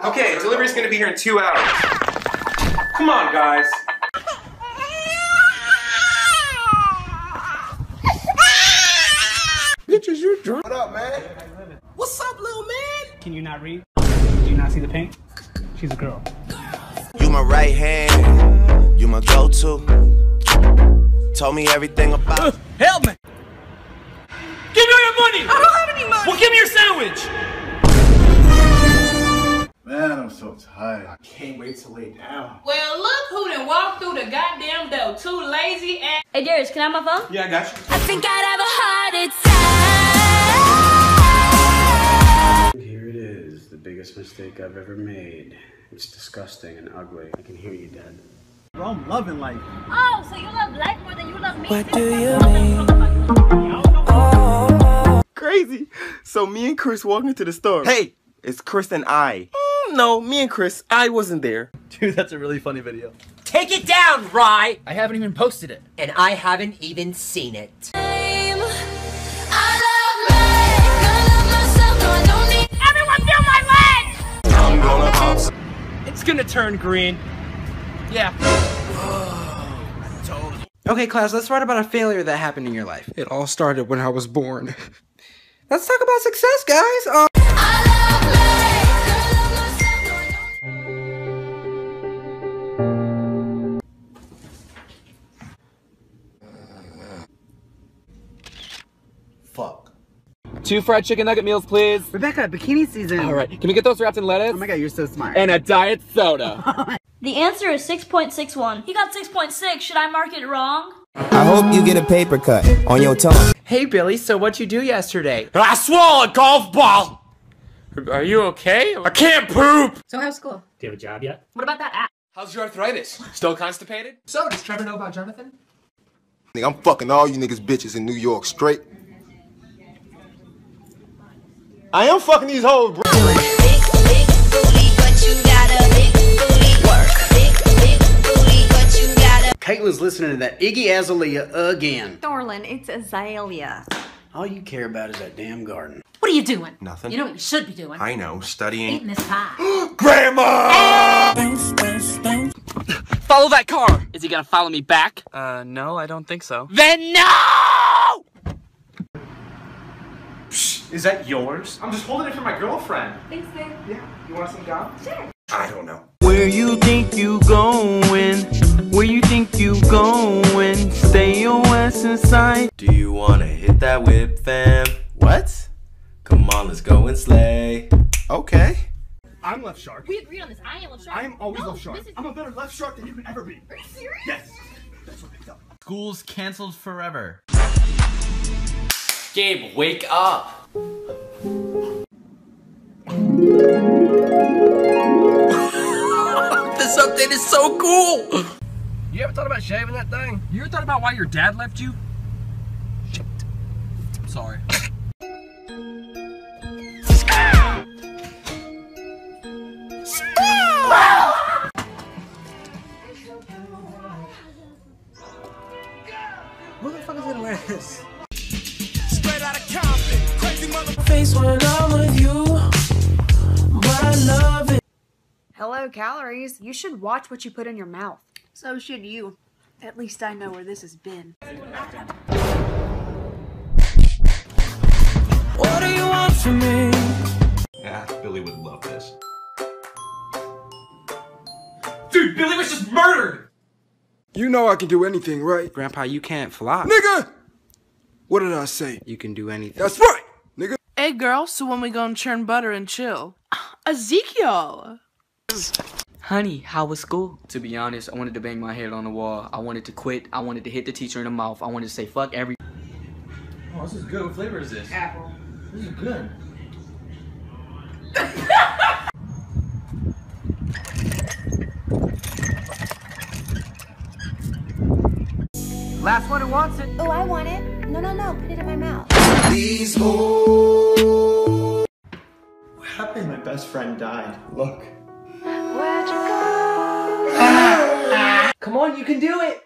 Okay, delivery's gonna be here in two hours. Come on, guys. Bitches, you drunk. What up, man? What's up, little man? Can you not read? Do you not see the paint? She's a girl. You my right hand, you my go-to. Told me everything about. Help me! Give me all your money! I don't have any money. Well, give me your sandwich! Man, I'm so tired. I can't wait to lay down. Well, look who done walked through the goddamn door. Too lazy and. Hey Darius, can I have my phone? Yeah, I got you. I think I'd have a heart attack. Here it is, the biggest mistake I've ever made. It's disgusting and ugly. I can hear you, Dad. Bro, I'm loving life. Oh, so you love life more than you love me? What do you mean? Crazy. So me and Chris walk into the store. Hey, it's Chris and I. Mm, no, me and Chris. I wasn't there. Dude, that's a really funny video. Take it down, Rye! I haven't even posted it. And I haven't even seen it. Everyone feel my legs! It's gonna turn green. Yeah. Okay, class, let's write about a failure that happened in your life. It all started when I was born. let's talk about success, guys. Um, Two fried chicken nugget meals, please. Rebecca, bikini season. All right, can we get those wrapped in lettuce? Oh my god, you're so smart. And a diet soda. Oh the answer is 6.61. He got 6.6. Should I mark it wrong? I hope you get a paper cut on your tongue. hey, Billy, so what'd you do yesterday? I swallowed a golf ball! Are you okay? I can't poop! So how's school? Do you have a job yet? What about that app? How's your arthritis? Still constipated? So, does Trevor know about Jonathan? I'm fucking all you niggas bitches in New York straight. I am fucking these hoes, bro. Caitlin's listening to that Iggy Azalea again. Thorlin, it's Azalea. All you care about is that damn garden. What are you doing? Nothing. You know what you should be doing? I know, studying. Eating this pie. Grandma! Follow that car! Is he gonna follow me back? Uh, no, I don't think so. Then no! Is that yours? I'm just holding it for my girlfriend. Thanks, babe. Yeah. You want some gum? Sure. I don't know. Where you think you going? Where you think you going? Stay your ass inside. Do you wanna hit that whip, fam? What? Come on, let's go and slay. Okay. I'm left shark. We agreed on this. I am left shark. I am always No, left shark. is- I'm a better left shark than you can ever be. Are you serious? Yes. That's what they tell. School's canceled forever. Gabe, wake up. This update is so cool. You ever thought about shaving that thing? You ever thought about why your dad left you? Shit. I'm sorry. Who the fuck is gonna wear this? Face when I'm with you, but I love it. Hello, calories. You should watch what you put in your mouth. So should you. At least I know where this has been. What do you want from me? Yeah, Billy would love this. Dude, Billy was just murdered! You know I can do anything, right? Grandpa, you can't fly. Nigga! What did I say? You can do anything. That's right, nigga. Hey, girl, so when we gonna churn butter and chill? Ezekiel! Honey, how was school? To be honest, I wanted to bang my head on the wall. I wanted to quit. I wanted to hit the teacher in the mouth. I wanted to say fuck every. Oh, this is good. What flavor is this? Apple. This is good. Last one who wants it. Oh, I want it. No, no, no. Put it in my mouth. These hoes. What happened? My best friend died. Look. Where'd you go? Come on, you can do it.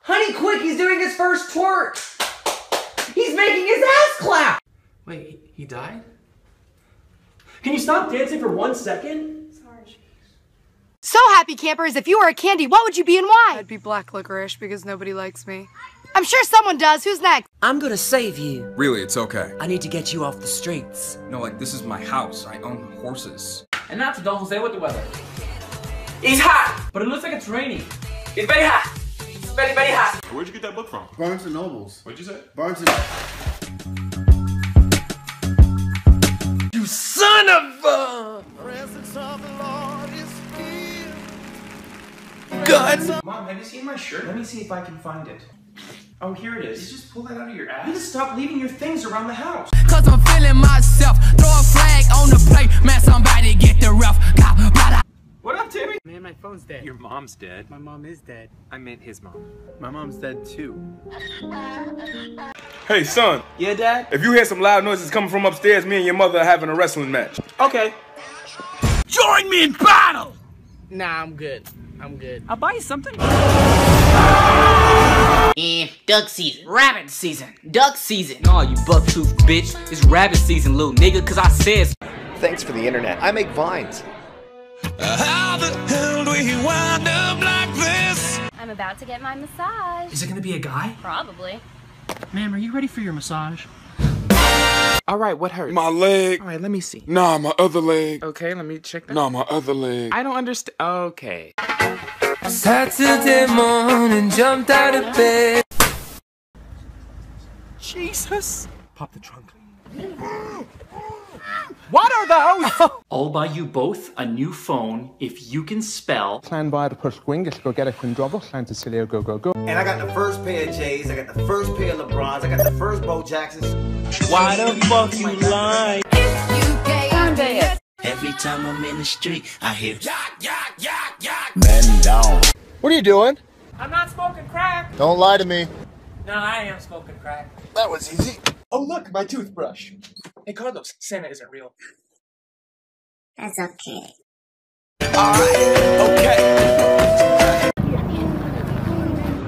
Honey, quick, he's doing his first twerk. He's making his ass clap. Wait, he, he died? Can you stop dancing for one second? Sorry. So happy campers, if you were a candy, what would you be and why? I'd be black licorice because nobody likes me. I'm sure someone does. Who's next? I'm gonna save you. Really, it's okay. I need to get you off the streets. No, like, this is my house. I own horses. And not to Don Jose with the weather. It's hot, but it looks like it's raining. It's very hot. It's very, very hot. Where'd you get that book from? Barnes and Nobles. What'd you say? Barnes and You son of a! God. Mom, have you seen my shirt? Let me see if I can find it. Oh, here it is. You just pull that out of your ass. You just stop leaving your things around the house. Cause I'm feeling myself. Throw a flag on the plate. Man, somebody get the rough. Got, What up, Timmy? Man, my phone's dead. Your mom's dead. My mom is dead. I meant his mom. My mom's dead too. Hey, son. Yeah, Dad? If you hear some loud noises coming from upstairs, me and your mother are having a wrestling match. Okay. Join me in battle! Nah, I'm good. I'm good. I'll buy you something. Eh, duck season. Rabbit season. Duck season. Nah, you buck tooth bitch. It's rabbit season, little nigga, cause I said so. Thanks for the internet. I make vines. How the hell do we wind up like this? I'm about to get my massage. Is it gonna be a guy? Probably. Ma'am, are you ready for your massage? All right, what hurts? My leg. All right, let me see. Nah, my other leg. Okay, let me check that. Nah, my other leg. I don't understand. Okay. Saturday morning, jumped out of bed. Jesus. Pop the trunk. What are those? I'll buy you both a new phone if you can spell. Plan by the push gwingus go get a quindrobble, Santa Cilio go go go. And I got the first pair of J's, I got the first pair of LeBrons, I got the first Bo Jacksons. Why the fuck you lying? Every time I'm in the street, I hear Men down. What are you doing? I'm not smoking crack. Don't lie to me. No, I am smoking crack. That was easy. Oh, look, my toothbrush. Hey, Carlos, Santa isn't real. That's okay. Alright, Okay.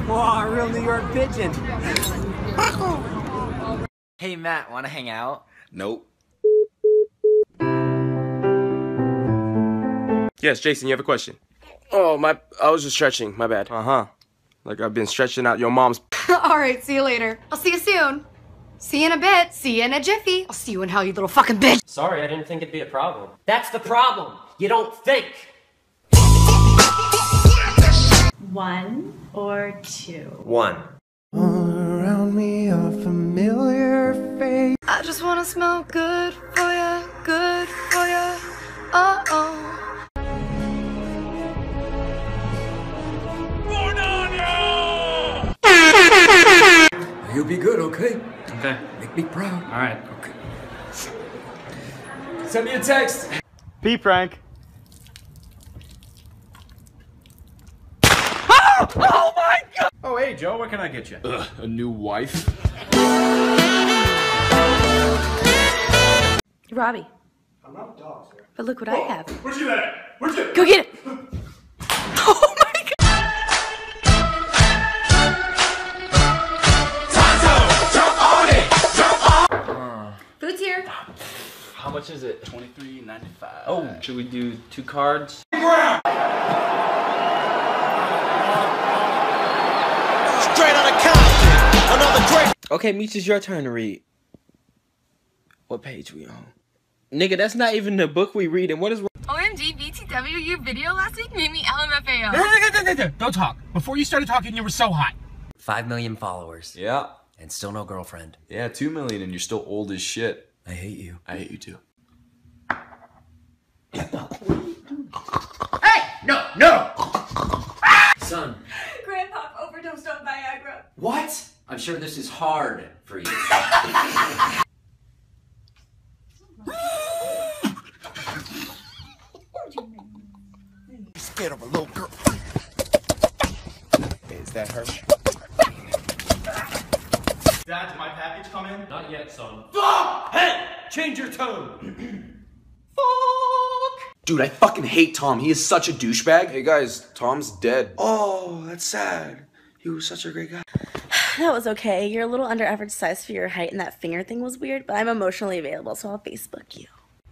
Wow, real New York pigeon. Hey, Matt, wanna hang out? Nope. Yes, Jason, you have a question. Oh, my. I was just stretching. My bad. Uh huh. Like I've been stretching out your mom's. All right, see you later. I'll see you soon. See you in a bit. See you in a jiffy. I'll see you in hell, you little fucking bitch. Sorry, I didn't think it'd be a problem. That's the problem. You don't think. One or two? One. All Around me a familiar face. I just wanna smell good for ya, good for ya. Uh oh. You'll be good, okay? Okay. Make me proud. All right. Okay. Send me a text. P prank. Oh my god! Oh, hey, Joe, what can I get you? Ugh, a new wife? Robbie. I'm not a dog, sir. But look what I have. Where'd you get it? Where'd you Go get it. Much is it? Twenty-three ninety-five. Oh, should we do two cards? Straight out of Compton, another great. Okay, Meech, it's your turn to read. What page we on? Nigga, that's not even the book we read. And what is wrong? OMG, BTW, your video last week made me LMFAO. Don't talk. Before you started talking, you were so hot. Five million followers. Yeah. And still no girlfriend. Yeah, two million and you're still old as shit. I hate you. I hate you too. Hey! No, no! Son, Grandpa overdosed on Viagra. what? I'm sure this is hard for you. Scared of a little girl. Is that her? Dad, did my package come in? Not yet, son. Fuck! Hey! Change your tone! Dude, I fucking hate Tom. He is such a douchebag. Hey guys, Tom's dead. Oh, that's sad. He was such a great guy. That was okay. You're a little under average size for your height, and that finger thing was weird, but I'm emotionally available, so I'll Facebook you.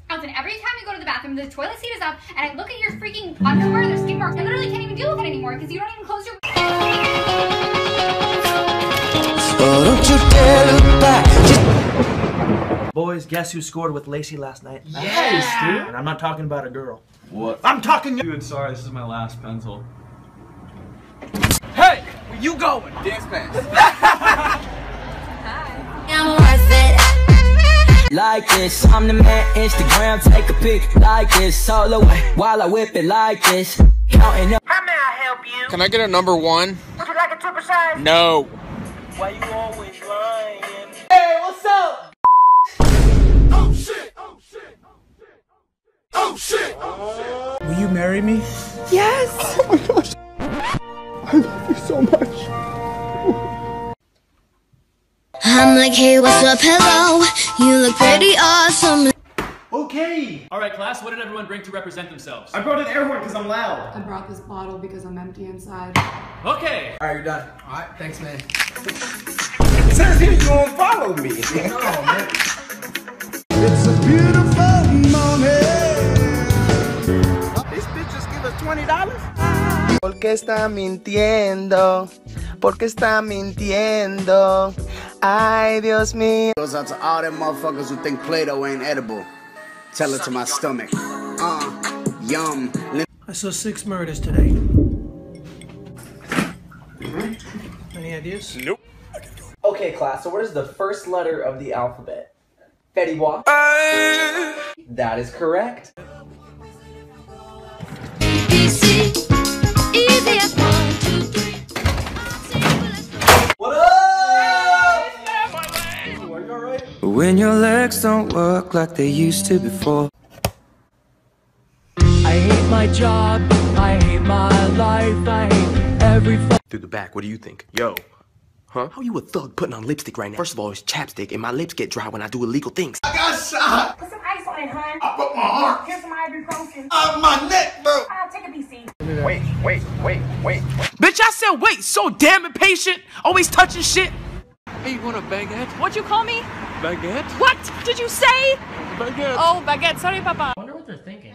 Alton, every time you go to the bathroom, the toilet seat is up, and I look at your freaking underwear, there's skid marks. I literally can't even deal with it anymore because you don't even close your. Oh, don't you dare look back. Boys, guess who scored with Lacey last night? Yes, dude. And I'm not talking about a girl. What? I'm talking. You Dude, sorry, this is my last pencil. Hey! Where you going? Dance pass. I'm worth it. Like this, I'm the man. Instagram, take a pic like this. Solo while I whip it like this. Counting up. How may I help you? Can I get a number one? Would you like a triple size? No. Why you always Oh shit! Oh shit! Oh shit! Will you marry me? Yes. Oh my gosh. I love you so much. I'm like, hey, what's up? Hello. You look pretty awesome. Okay. All right, class, what did everyone bring to represent themselves? I brought an air horn because I'm loud. I brought this bottle because I'm empty inside. Okay. All right, you're done. All right, thanks, man. Says here you don't follow me. No, oh, man. $20? ¿Por qué está mintiendo? ¿Por qué está mintiendo? Ay, Dios mío. Goes out to all them motherfuckers who think Play-Doh ain't edible. Tell it to my stomach. Uh, yum. I saw six murders today. Any ideas? Nope. Okay, class, so what is the first letter of the alphabet? Fetty Wap. That is correct. When your legs don't work like they used to before. I hate my job, I hate my life, I hate every Through the back, what do you think? Yo. Huh? How you a thug putting on lipstick right now? First of all, it's chapstick, and my lips get dry when I do illegal things. I got shot. Put some ice on it, hun. I broke my heart. Here's some ibuprofen. Out my neck, bro. I'll take a BC. Wait, wait, wait, wait. Bitch, I said wait, so damn impatient, always touching shit. Hey, you want a baguette? What'd you call me? Baguette? What did you say? Baguette. Oh, baguette. Sorry, Papa. I wonder what they're thinking.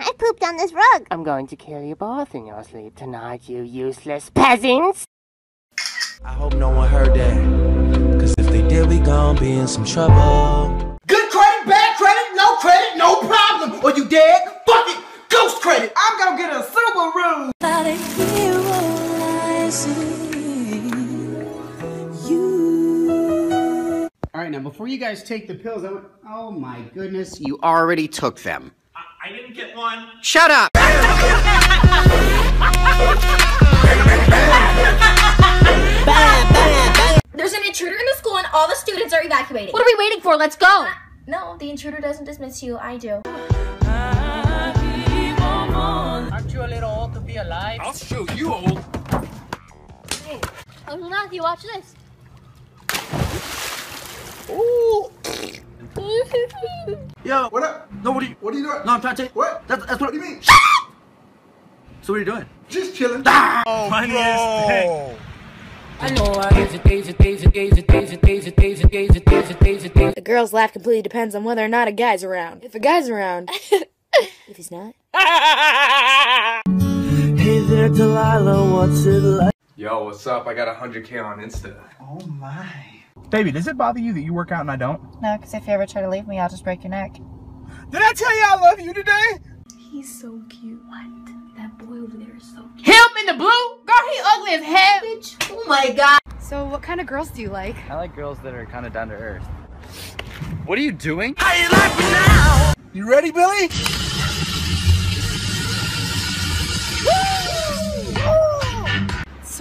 I pooped on this rug. I'm going to kill you both in your sleep tonight, you useless peasants. I hope no one heard that. Cause if they did, we gon' be in some trouble. Good credit, bad credit, no credit, no problem. Or you dead? Fuck it, ghost credit. I'm gonna get a Subaru. All right, now before you guys take the pills, I went, oh my goodness, you already took them. I didn't get one. Shut up. There's an intruder in the school and all the students are evacuating. What are we waiting for? Let's go. Uh, no, the intruder doesn't dismiss you. I do. Alive? I'll show you old. Matthew, watch this. Ooh. Yo, what up? No, what are you, what are you doing? No, I'm trying to what? That's, that's what, what do you mean? So what are you doing? Just chilling. Oh, funniest thing. The girl's laugh completely depends on whether or not a guy's around. If a guy's around, if he's not. Hey there, Delilah, what's it like? Yo, what's up? I got 100k on Insta. Oh my. Baby, does it bother you that you work out and I don't? No, because if you ever try to leave me, I'll just break your neck. Did I tell you I love you today? He's so cute. What? That boy over there is so cute. Him in the blue? Girl, he ugly as hell. Bitch. Oh my god. So, what kind of girls do you like? I like girls that are kind of down to earth. What are you doing? How you like me now? You ready, Billy?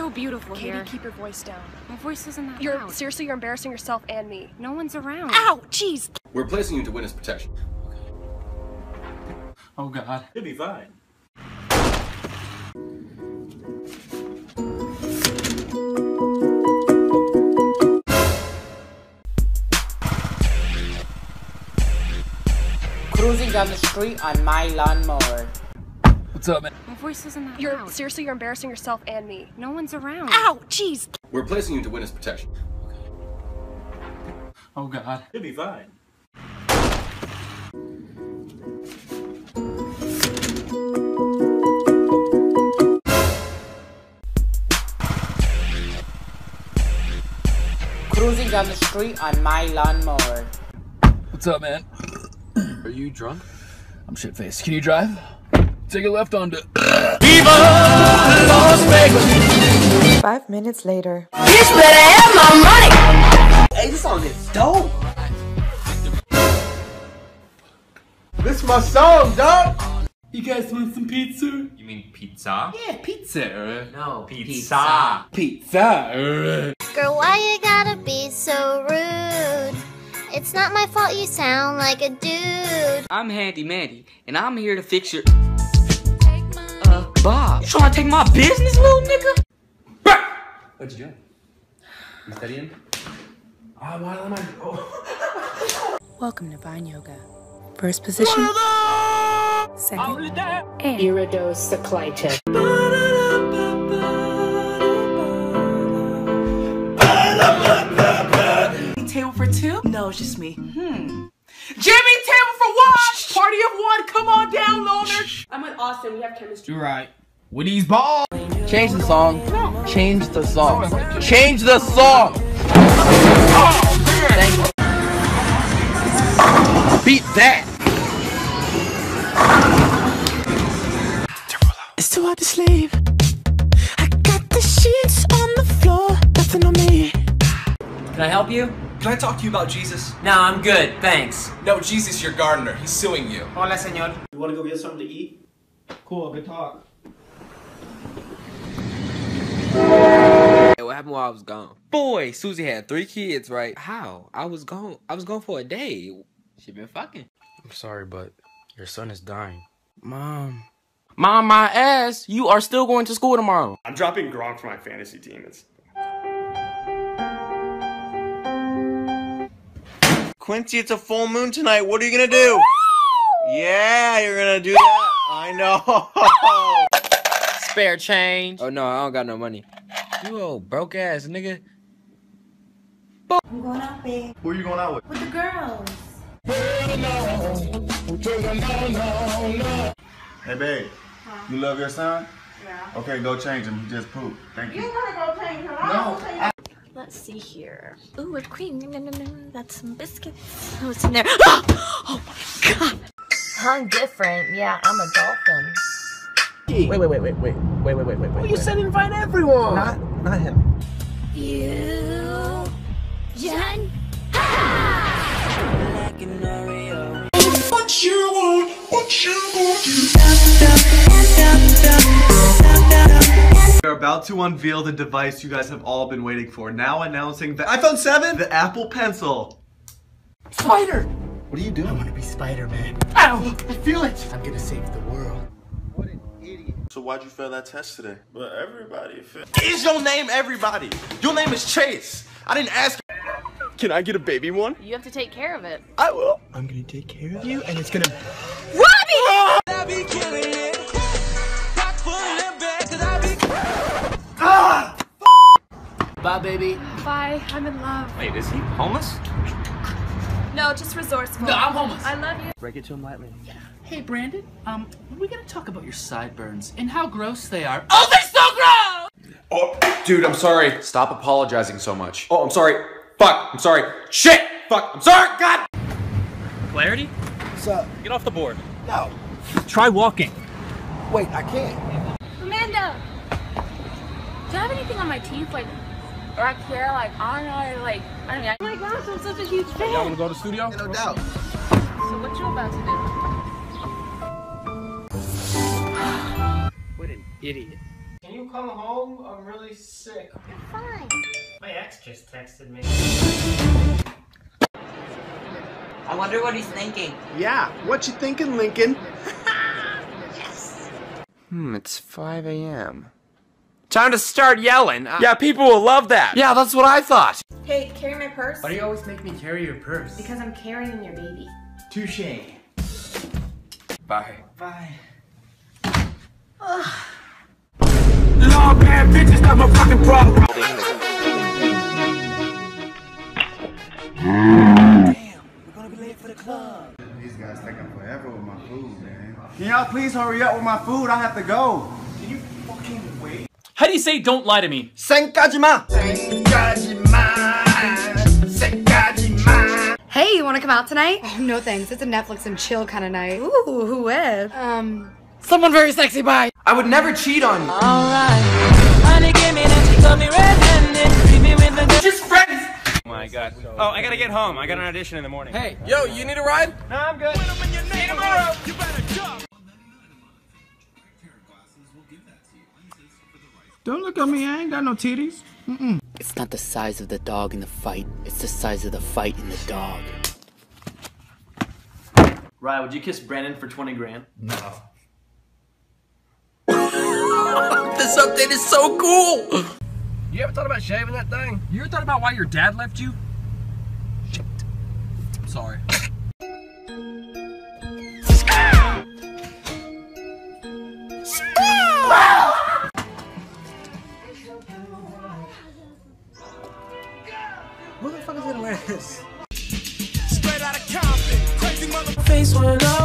So beautiful Katie, here. keep your voice down. My voice isn't that You're loud. seriously, you're embarrassing yourself and me. No one's around. Ow, jeez. We're placing you into witness protection. Oh god. You'll be fine. Cruising down the street on my lawnmower. What's up, man? My voice isn't that You're loud. seriously, you're embarrassing yourself and me. No one's around. Ow, jeez. We're placing you into witness protection. Oh god. You'll be fine. Cruising down the street on my lawnmower. What's up, man? Are you drunk? I'm shit faced. Can you drive? Take a left onto. Five minutes later. Bitch better have my money. Hey, this song is dope. This my song, dog. You guys want some pizza? You mean pizza? Yeah, pizza. No, Pizza. Pizza. Girl, why you gotta be so rude? It's not my fault you sound like a dude. I'm Handy Mandy, and I'm here to fix your. Bob. You trying to take my business, little nigga? What you doing? You studying? Oh, why am I? Oh. Welcome to Vine Yoga. First position. Second. And Iridocyclitis. Table for two? No, it's just me. Hmm. Jimmy, table for one! Party of one, come on down, loner! I'm with Austin, we have chemistry. You're right. With these balls. Change the song. Change the song. Change the song. Thank you. Beat that. It's too hard to sleep. I got the sheets on the floor, nothing on me. Can I help you? Can I talk to you about Jesus? No, I'm good, thanks. No, Jesus, your gardener. He's suing you. Hola, señor. You want to go get something to eat? Cool, good talk. Hey, what happened while I was gone? Boy, Susie had three kids, right? How? I was gone. I was gone for a day. She been fucking. I'm sorry, but your son is dying. Mom. Mom, my ass. You are still going to school tomorrow. I'm dropping Gronk for my fantasy team. It's Quincy, it's a full moon tonight. What are you gonna do? Yeah, you're gonna do that. I know. Spare change. Oh no, I don't got no money. You old broke ass nigga. I'm going out, babe. Who are you going out with? With the girls. Hey, babe. You love your son? Yeah. Okay, go change him. He just pooped. Thank you. gotta go change her. No. Let's see here. Ooh, whipped cream. No, no, no, no. That's some biscuits. Oh, it's in there. Oh my god. I'm different. Yeah, I'm a dolphin. Wait, wait, wait, wait, wait, wait, wait, wait, wait, wait. Well, you said invite everyone. Not, not him. You. Jen. What you want? What you want? We're about to unveil the device you guys have all been waiting for. Now announcing the iPhone 7, the Apple Pencil. Spider! What are you doing? I want to be Spider-Man. Ow! I feel it! I'm gonna save the world. What an idiot. So why'd you fail that test today? But everybody failed. Is your name everybody? Your name is Chase. I didn't ask. Can I get a baby one? You have to take care of it. I will. I'm gonna take care of you, and it's gonna. Robbie! Bye, baby. Bye. I'm in love. Wait, is he homeless? No, just resourceful. No, I'm homeless. I love you. Break it to him lightly. Yeah. Hey, Brandon. Um, we gotta talk about your sideburns and how gross they are. Oh, they're so gross! Oh, dude, I'm sorry. Stop apologizing so much. Oh, I'm sorry. Fuck, I'm sorry. Shit! Fuck, I'm sorry! God! Clarity? What's up? Get off the board. No. Try walking. Wait, I can't. Amanda! Do I have anything on my teeth, like, or I care, like, I don't know, like, I mean, oh my gosh, I'm such a huge fan. Y'all wanna go to the studio? No doubt. So what you about to do? What an idiot. Can you come home? I'm really sick. You're Fine. My ex just texted me. I wonder what he's thinking. Yeah, what you thinking, Lincoln? yes. Hmm, it's 5 a.m. Time to start yelling. yeah, people will love that. Yeah, that's what I thought. Hey, carry my purse. Why do you always make me carry your purse? Because I'm carrying your baby. Touche. Bye. Bye. Long bad bitches, not my fucking problem. These guys taking forever with my food, man. Can y'all please hurry up with my food? I have to go. Can you fucking wait? How do you say don't lie to me? Senkajima! Hey, you want to come out tonight? Oh, no thanks. It's a Netflix and chill kind of night. Ooh, who with? Um, someone very sexy. Bye. I would never cheat on you. Just friends! Oh my god. Oh, I gotta get home. I got an audition in the morning. Hey, yo, you need a ride? No, I'm good. See you tomorrow. Don't look at me, I ain't got no titties. Mm-mm. It's not the size of the dog in the fight, it's the size of the fight in the dog. Ryan, would you kiss Brandon for 20 grand? No. This update is so cool. You ever thought about shaving that thing? You ever thought about why your dad left you? Shit. I'm sorry. Who the fuck is gonna wear this? Face when I'm with you,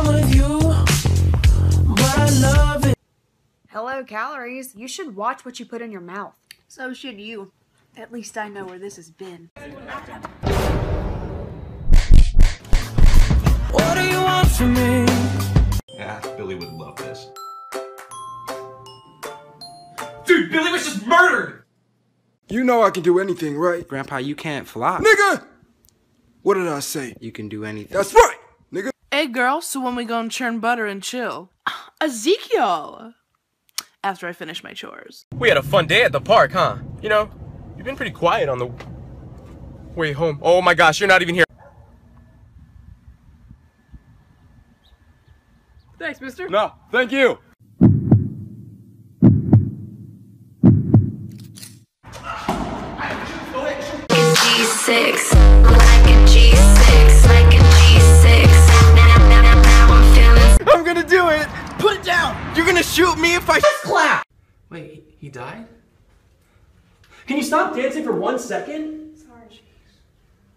Hello, calories. You should watch what you put in your mouth. So should you. At least I know where this has been. What do you want from me? Yeah, Billy would love this. Dude, Billy was just murdered! You know I can do anything, right? Grandpa, you can't fly. Nigga! What did I say? You can do anything. That's right, nigga. Hey, girl, so when we gonna churn butter and chill? Ezekiel! After I finish my chores. We had a fun day at the park, huh? You know, you've been pretty quiet on the way home. Oh my gosh, you're not even here. Thanks, mister. No, thank you. G6, like a G6, like a G6. Now, now, now, now I'm feeling I'm gonna do it! Put it down! You're gonna shoot me if I clap! Wait, he, he died? Can you stop dancing for one second? Sorry.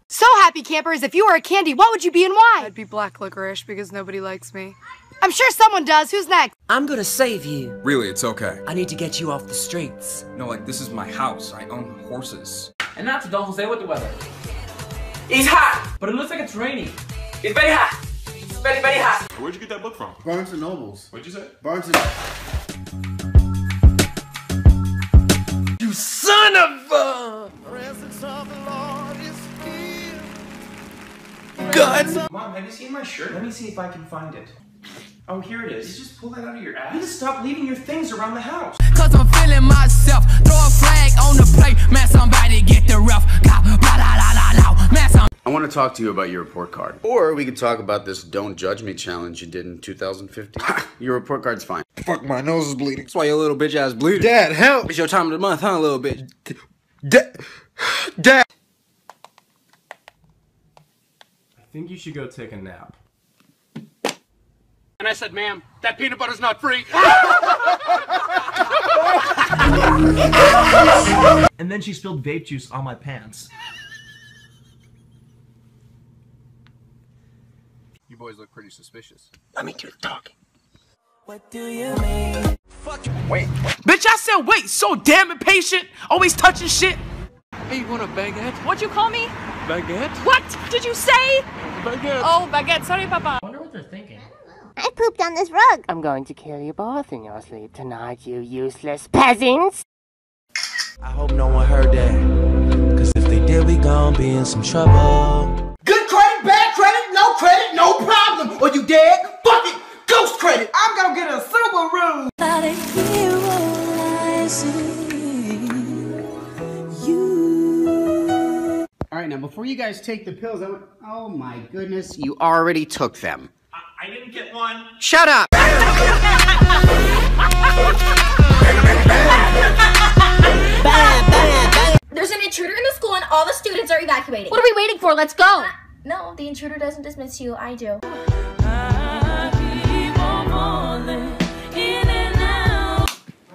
So happy campers, if you were a candy, what would you be and why? I'd be black licorice because nobody likes me. I'm sure someone does. Who's next? I'm gonna save you. Really, it's okay. I need to get you off the streets. No, like, this is my house. I own horses. And not to Don Jose with the weather. He's hot! But it looks like it's raining. It's very hot! It's very, very hot! Where'd you get that book from? Barnes and Nobles. What'd you say? Barnes and You son of a gun. Mom, have you seen my shirt? Let me see if I can find it. Oh, here it is. You just pull that out of your ass? You need to stop leaving your things around the house. Cause I'm feeling myself. Throw a flag on the to talk to you about your report card. Or we could talk about this don't judge me challenge you did in 2015. your report card's fine. Fuck, my nose is bleeding. That's why your little bitch ass bleeding. Dad, help! It's your time of the month, huh, little bitch? Dad! Dad! I think you should go take a nap. And I said, ma'am, that peanut butter's not free. and then she spilled vape juice on my pants. Boys look pretty suspicious. Let me do the talking. What do you mean? Fuck you. Wait. Bitch, I said wait. So damn impatient. Always touching shit. Hey, you want a baguette? What'd you call me? Baguette? What did you say? Baguette. Oh, baguette. Sorry, Papa. I wonder what they're thinking. I pooped on this rug. I'm going to kill you both in your sleep tonight, you useless peasants. I hope no one heard that. Cause if they did, we gon' be in some trouble. Good credit, no problem. Or you dead? Fuck it, ghost credit. I'm gonna get a Subaru. All right, now before you guys take the pills, I went, oh my goodness, you already took them. I didn't get one. Shut up! There's an intruder in the school and all the students are evacuating. What are we waiting for? Let's go. No, the intruder doesn't dismiss you. I do.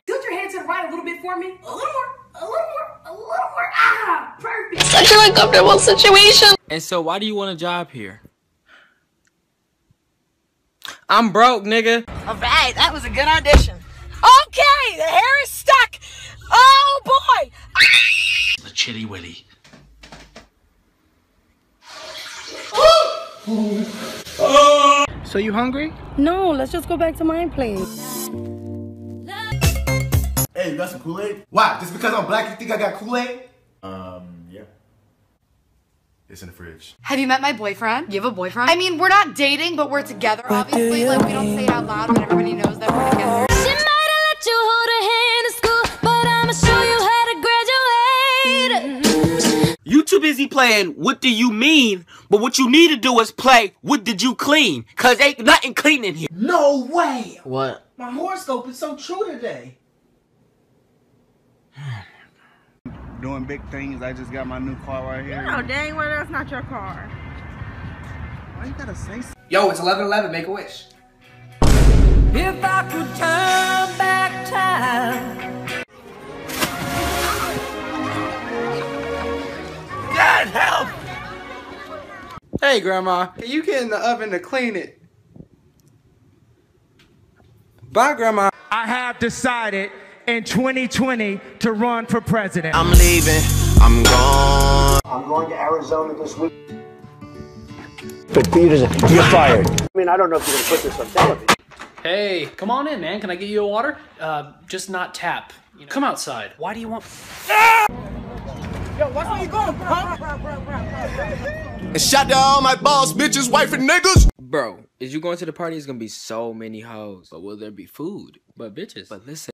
Tilt your head to the right a little bit for me. A little more. A little more. A little more. Ah, perfect. Such an uncomfortable situation. And so, why do you want a job here? I'm broke, nigga. All right, that was a good audition. Okay, the hair is stuck. Oh boy. The chitty witty. So you hungry? No, let's just go back to my place. Hey, you got some Kool-Aid? Why? Just because I'm black, you think I got Kool-Aid? Um, yeah. It's in the fridge. Have you met my boyfriend? You have a boyfriend? I mean, we're not dating, but we're together, obviously. Like, we don't say it out loud, but everybody knows that we're together. Too busy playing what do you mean, but what you need to do is play what did you clean? Cause ain't nothing clean in here. No way. What? My horoscope is so true today. Doing big things. I just got my new car right here. Oh, dang, well, that's not your car. Why you gotta say so? Yo, it's 11-11, make a wish. If I could turn back time. Dad, help! Hey, Grandma, can you get in the oven to clean it? Bye, Grandma. I have decided in 2020 to run for president. I'm leaving. I'm gone. I'm going to Arizona this week. But Peterson, you're fired. I mean, I don't know if you're going to put this on television. Hey, come on in, man. Can I get you a water? Uh, just not tap. You know. Come outside. Why do you want? Yo, watch where you going, punk. And shout to all my boss bitches, wife and niggas. Bro, is you going to the party? It's gonna be so many hoes. But will there be food? But bitches. But listen.